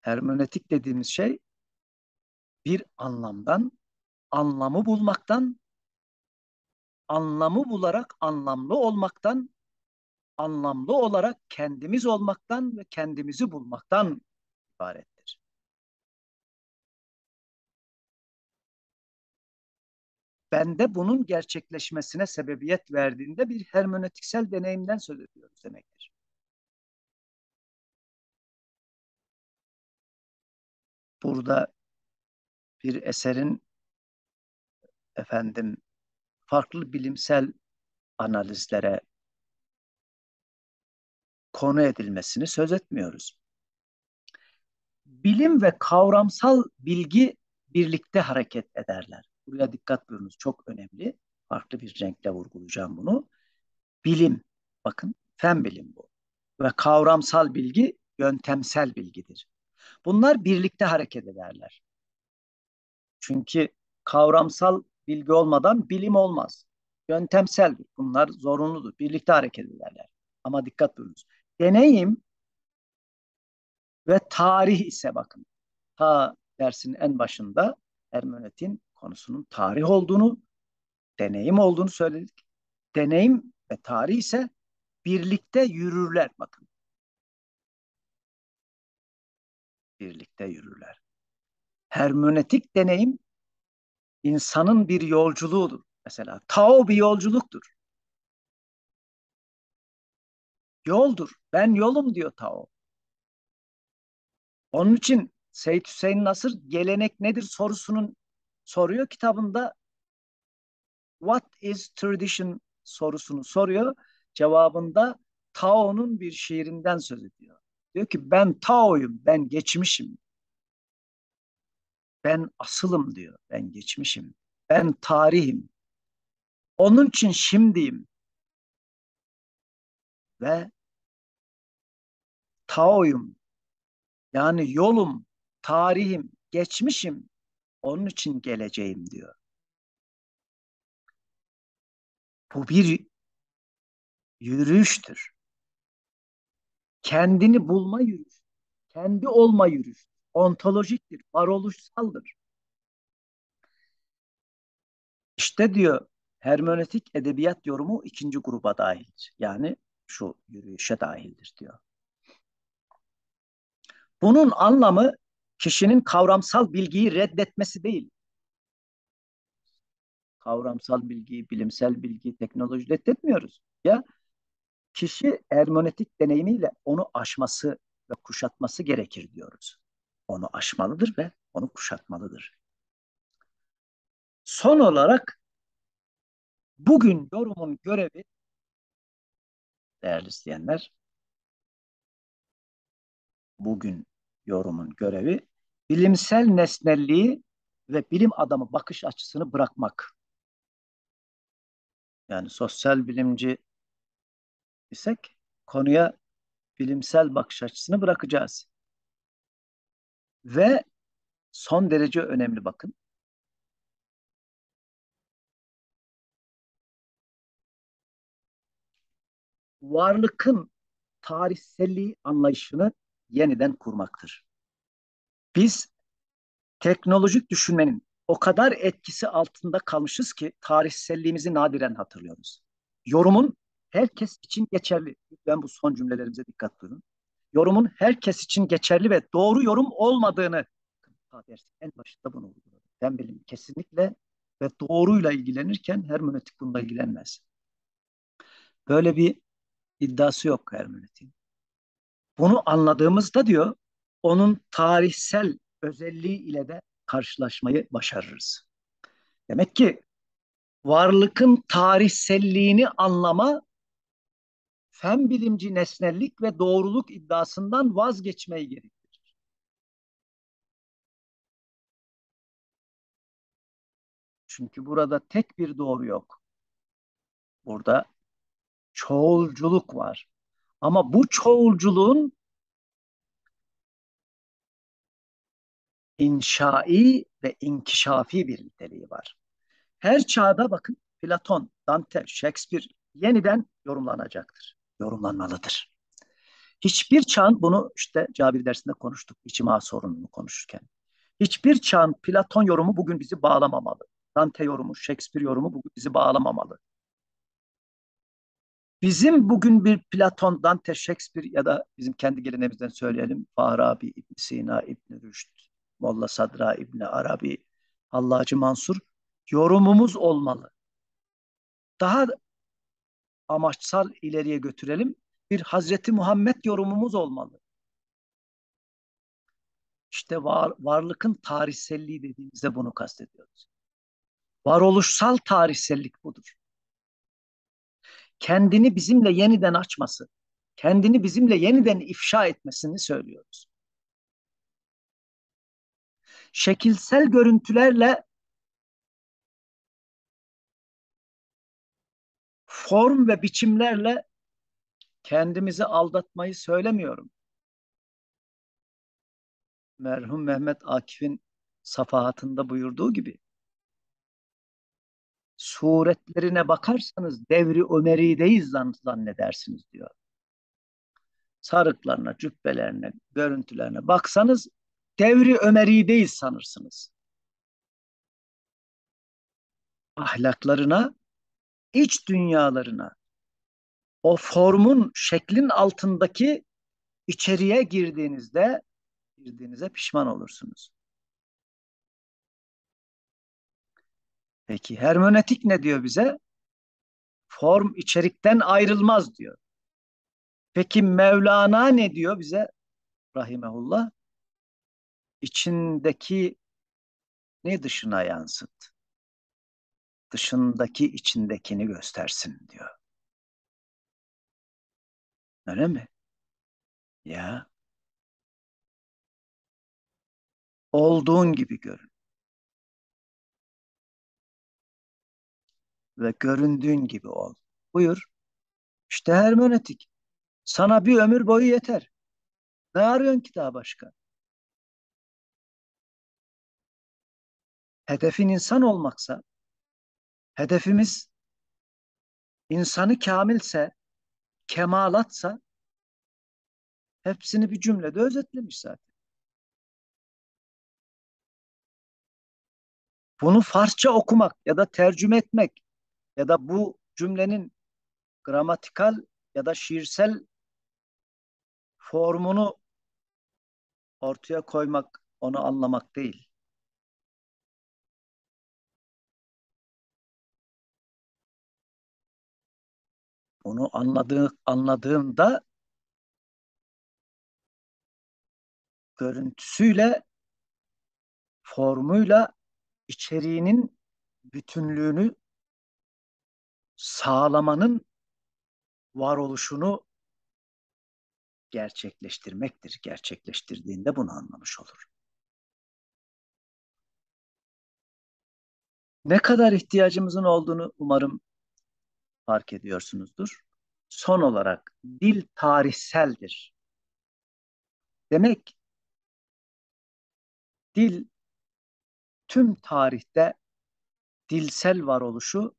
S1: Hermenötik dediğimiz şey bir anlamdan, anlamı bulmaktan, anlamı bularak anlamlı olmaktan, anlamlı olarak kendimiz olmaktan ve kendimizi bulmaktan ibarettir. Bende bunun gerçekleşmesine sebebiyet verdiğinde bir hermenötiksel deneyimden söz ediyoruz demektir. Burada bir eserin efendim farklı bilimsel analizlere konu edilmesini söz etmiyoruz. Bilim ve kavramsal bilgi birlikte hareket ederler. Buraya dikkat buyurunuz. Çok önemli. Farklı bir renkle vurgulayacağım bunu. Bilim, bakın fen bilim bu. Ve kavramsal bilgi yöntemsel bilgidir. Bunlar birlikte hareket ederler. Çünkü kavramsal bilgi olmadan bilim olmaz. Yöntemsel bunlar zorunludur. Birlikte hareket ederler. Ama dikkat buyurunuz. Deneyim ve tarih ise bakın. Ta dersin en başında hermenötin konusunun tarih olduğunu, deneyim olduğunu söyledik. Deneyim ve tarih ise birlikte yürürler bakın. Birlikte yürürler. Hermenötik deneyim insanın bir yolculuğudur. Mesela Tao bir yolculuktur. Yoldur. Ben yolum diyor Tao. Onun için Seyyid Hüseyin Nasır gelenek nedir sorusunun soruyor kitabında What is tradition sorusunu soruyor. Cevabında Tao'nun bir şiirinden söz ediyor. Diyor ki ben Tao'yum, ben geçmişim. Ben asılım diyor, ben geçmişim. Ben tarihim. Onun için şimdiyim. Ve Tao'yum. Yani yolum, tarihim, geçmişim. Onun için geleceğim diyor. Bu bir yürüyüştür. Kendini bulma yürüyüş, kendi olma yürüyüş, ontolojiktir, varoluşsaldır. İşte diyor hermenötik edebiyat yorumu ikinci gruba dahildir. Yani şu yürüyüşe dahildir diyor. Bunun anlamı kişinin kavramsal bilgiyi reddetmesi değil. Kavramsal bilgiyi, bilimsel bilgiyi, teknoloji reddetmiyoruz. Ya kişi hermenötik deneyimiyle onu aşması ve kuşatması gerekir diyoruz. Onu aşmalıdır ve onu kuşatmalıdır. Son olarak bugün yorumun görevi değerli izleyenler bugün yorumun görevi bilimsel nesnelliği ve bilim adamı bakış açısını bırakmak. Yani sosyal bilimci isek konuya bilimsel bakış açısını bırakacağız. Ve son derece önemli bakın. Varlıkın tarihselliği anlayışını yeniden kurmaktır. Biz teknolojik düşünmenin o kadar etkisi altında kalmışız ki tarihselliğimizi nadiren hatırlıyoruz. Yorumun herkes için geçerli. Ben bu son cümlelerimize dikkat buyurun. Yorumun herkes için geçerli ve doğru yorum olmadığını en başında bunu vurguladım. Ben bilim kesinlikle ve doğruyla ilgilenirken hermenötik bununla ilgilenmez. Böyle bir iddiası yok hermenötiğin. Bunu anladığımızda diyor onun tarihsel özelliği ile de karşılaşmayı başarırız. Demek ki varlıkın tarihselliğini anlama fen bilimci nesnellik ve doğruluk iddiasından vazgeçmeyi gerektirir. Çünkü burada tek bir doğru yok. Burada çoğulculuk var. Ama bu çoğulculuğun inşai ve inkişafi bir niteliği var. Her çağda bakın Platon, Dante, Shakespeare yeniden yorumlanacaktır. Yorumlanmalıdır. Hiçbir çağın bunu işte Cabir dersinde konuştuk içima sorununu konuşurken. Hiçbir çağın Platon yorumu bugün bizi bağlamamalı. Dante yorumu, Shakespeare yorumu bugün bizi bağlamamalı. Bizim bugün bir Platon, Dante, Shakespeare ya da bizim kendi geleneğimizden söyleyelim Farabi, İbn Sina, İbn Rüşd, Molla Sadra, İbn Arabi, Hallacı Mansur yorumumuz olmalı. Daha amaçsal ileriye götürelim. Bir Hazreti Muhammed yorumumuz olmalı. İşte var, varlıkın tarihselliği dediğimizde bunu kastediyoruz. Varoluşsal tarihsellik budur. Kendini bizimle yeniden açması, kendini bizimle yeniden ifşa etmesini söylüyoruz. Şekilsel görüntülerle form ve biçimlerle kendimizi aldatmayı söylemiyorum. Merhum Mehmet Akif'in safahatında buyurduğu gibi suretlerine bakarsanız devri Ömeri'deyiz zannedersiniz diyor. Sarıklarına, cübbelerine, görüntülerine baksanız devri Ömeri'deyiz sanırsınız. Ahlaklarına, iç dünyalarına, o formun, şeklin altındaki içeriye girdiğinizde girdiğinize pişman olursunuz. Peki hermenötik ne diyor bize? Form içerikten ayrılmaz diyor. Peki Mevlana ne diyor bize? Rahimehullah. İçindeki ne dışına yansıt? Dışındaki içindekini göstersin diyor. Öyle mi? Ya. Olduğun gibi görün. Ve göründüğün gibi ol. Buyur. İşte hermenötik. Sana bir ömür boyu yeter. Ne arıyorsun ki daha başka? Hedefin insan olmaksa, hedefimiz insanı kamilse, kemalatsa hepsini bir cümlede özetlemiş zaten. Bunu Farsça okumak ya da tercüme etmek ya da bu cümlenin gramatikal ya da şiirsel formunu ortaya koymak, onu anlamak değil. Onu anladığı, anladığımda görüntüsüyle, formuyla içeriğinin bütünlüğünü sağlamanın varoluşunu gerçekleştirmektir. Gerçekleştirdiğinde bunu anlamış olur. Ne kadar ihtiyacımızın olduğunu umarım fark ediyorsunuzdur. Son olarak dil tarihseldir. Demek Dil tüm tarihte dilsel varoluşu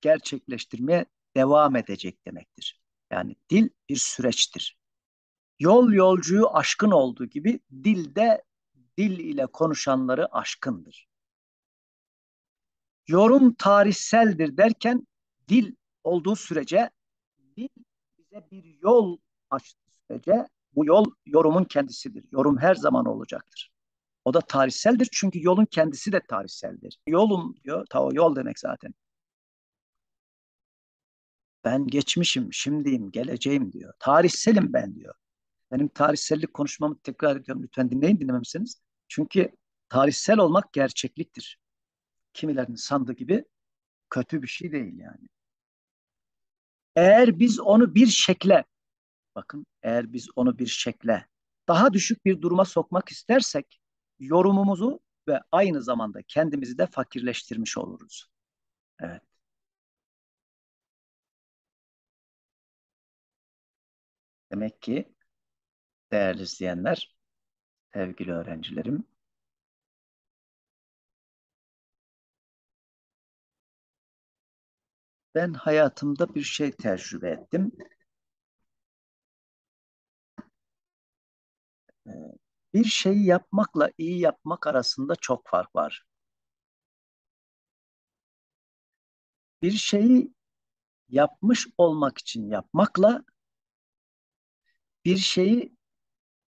S1: gerçekleştirmeye devam edecek demektir. Yani dil bir süreçtir. Yol yolcuyu aşkın olduğu gibi dilde dil ile konuşanları aşkındır. Yorum tarihseldir derken dil olduğu sürece dil bize bir yol açtığı sürece bu yol yorumun kendisidir. Yorum her zaman olacaktır. O da tarihseldir çünkü yolun kendisi de tarihseldir. Yolum diyor, ta o yol demek zaten. Ben geçmişim, şimdiyim, geleceğim diyor. Tarihselim ben diyor. Benim tarihsellik konuşmamı tekrar ediyorum. Lütfen dinleyin dinlememişsiniz. Çünkü tarihsel olmak gerçekliktir. Kimilerinin sandığı gibi kötü bir şey değil yani. Eğer biz onu bir şekle, bakın eğer biz onu bir şekle, daha düşük bir duruma sokmak istersek, yorumumuzu ve aynı zamanda kendimizi de fakirleştirmiş oluruz. Evet. Demek ki değerli izleyenler, sevgili öğrencilerim, ben hayatımda bir şey tecrübe ettim. Ee, bir şeyi yapmakla iyi yapmak arasında çok fark var. Bir şeyi yapmış olmak için yapmakla bir şeyi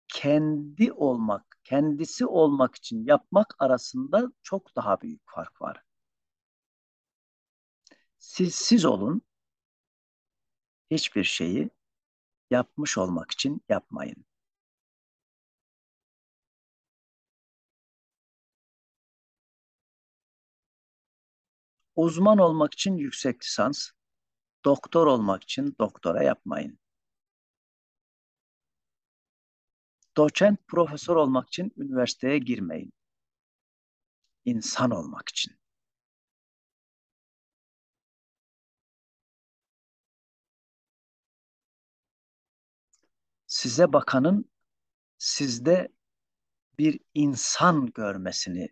S1: kendi olmak, kendisi olmak için yapmak arasında çok daha büyük fark var. Siz siz olun. Hiçbir şeyi yapmış olmak için yapmayın. Uzman olmak için yüksek lisans, doktor olmak için doktora yapmayın. Doçent, profesör olmak için üniversiteye girmeyin. İnsan olmak için. Size bakanın sizde bir insan görmesini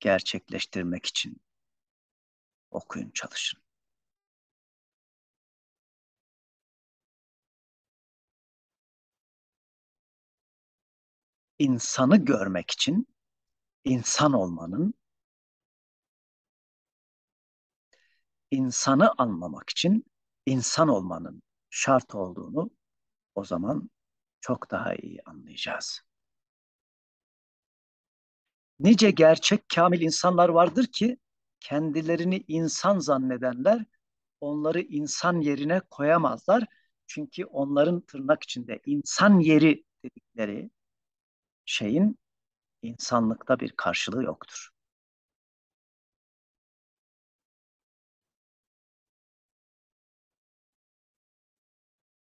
S1: gerçekleştirmek için okuyun, çalışın. İnsanı görmek için insan olmanın, insanı anlamak için insan olmanın şart olduğunu o zaman çok daha iyi anlayacağız. Nice gerçek kamil insanlar vardır ki kendilerini insan zannedenler onları insan yerine koyamazlar. Çünkü onların tırnak içinde insan yeri dedikleri şeyin insanlıkta bir karşılığı yoktur.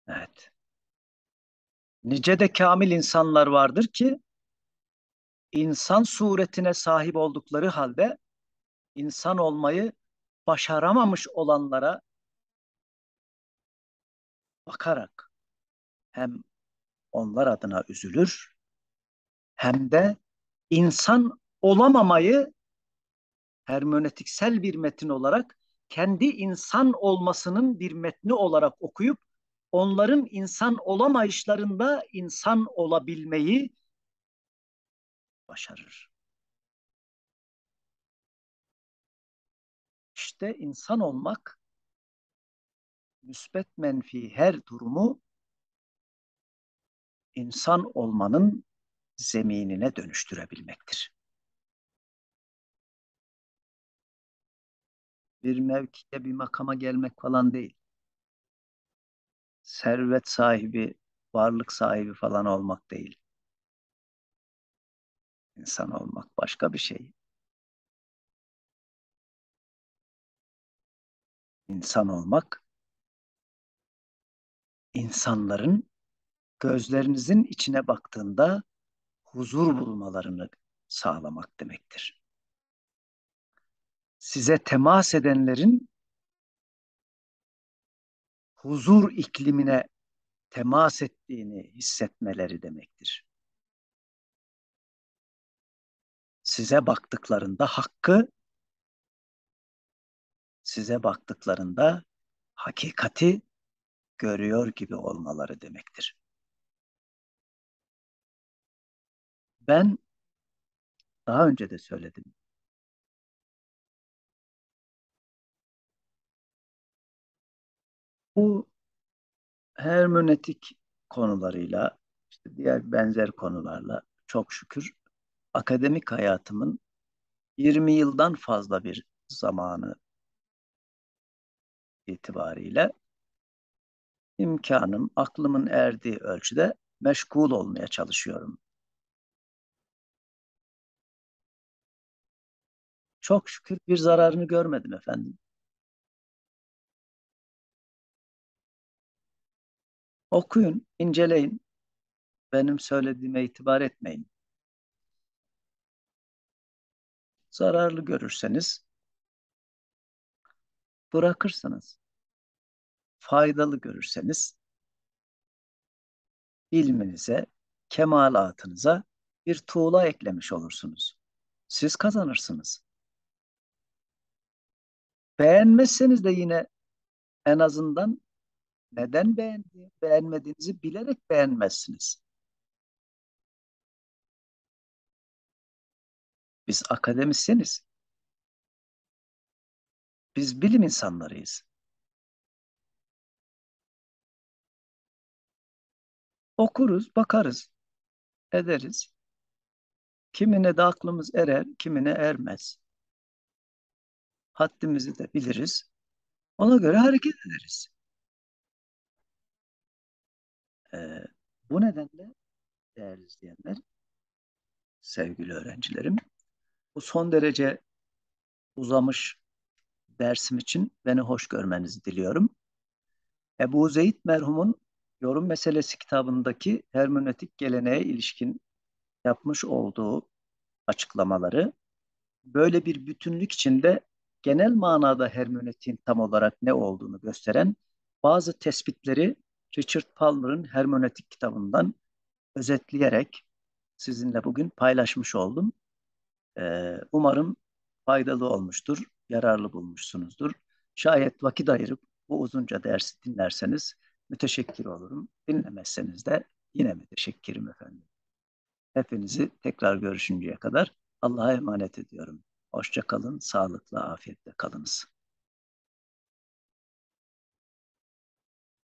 S1: Evet. Nice de kamil insanlar vardır ki insan suretine sahip oldukları halde insan olmayı başaramamış olanlara bakarak hem onlar adına üzülür hem de insan olamamayı hermenötiksel bir metin olarak kendi insan olmasının bir metni olarak okuyup onların insan olamayışlarında insan olabilmeyi başarır. İşte insan olmak müsbet menfi her durumu insan olmanın zeminine dönüştürebilmektir. Bir mevkiye, bir makama gelmek falan değil. Servet sahibi, varlık sahibi falan olmak değil. İnsan olmak başka bir şey. İnsan olmak, insanların gözlerinizin içine baktığında huzur bulmalarını sağlamak demektir. Size temas edenlerin huzur iklimine temas ettiğini hissetmeleri demektir. size baktıklarında hakkı, size baktıklarında hakikati görüyor gibi olmaları demektir. Ben daha önce de söyledim. Bu hermenötik konularıyla, işte diğer benzer konularla çok şükür akademik hayatımın 20 yıldan fazla bir zamanı itibariyle imkanım, aklımın erdiği ölçüde meşgul olmaya çalışıyorum. Çok şükür bir zararını görmedim efendim. Okuyun, inceleyin. Benim söylediğime itibar etmeyin. Zararlı görürseniz bırakırsınız. Faydalı görürseniz ilminize, kemalatınıza bir tuğla eklemiş olursunuz. Siz kazanırsınız. Beğenmezseniz de yine en azından neden beğendi, beğenmediğinizi bilerek beğenmezsiniz. Biz akademisyeniz. Biz bilim insanlarıyız. Okuruz, bakarız, ederiz. Kimine de aklımız erer, kimine ermez. Haddimizi de biliriz. Ona göre hareket ederiz. Ee, bu nedenle değerli izleyenler, sevgili öğrencilerim, bu son derece uzamış dersim için beni hoş görmenizi diliyorum. Ebu Zeyd merhumun yorum meselesi kitabındaki hermenötik geleneğe ilişkin yapmış olduğu açıklamaları böyle bir bütünlük içinde genel manada hermenötiğin tam olarak ne olduğunu gösteren bazı tespitleri Richard Palmer'ın hermenötik kitabından özetleyerek sizinle bugün paylaşmış oldum. Ee, umarım faydalı olmuştur, yararlı bulmuşsunuzdur. Şayet vakit ayırıp bu uzunca dersi dinlerseniz müteşekkir olurum. Dinlemezseniz de yine müteşekkirim efendim. Hepinizi tekrar görüşünceye kadar Allah'a emanet ediyorum. Hoşça kalın, sağlıkla, afiyetle kalınız.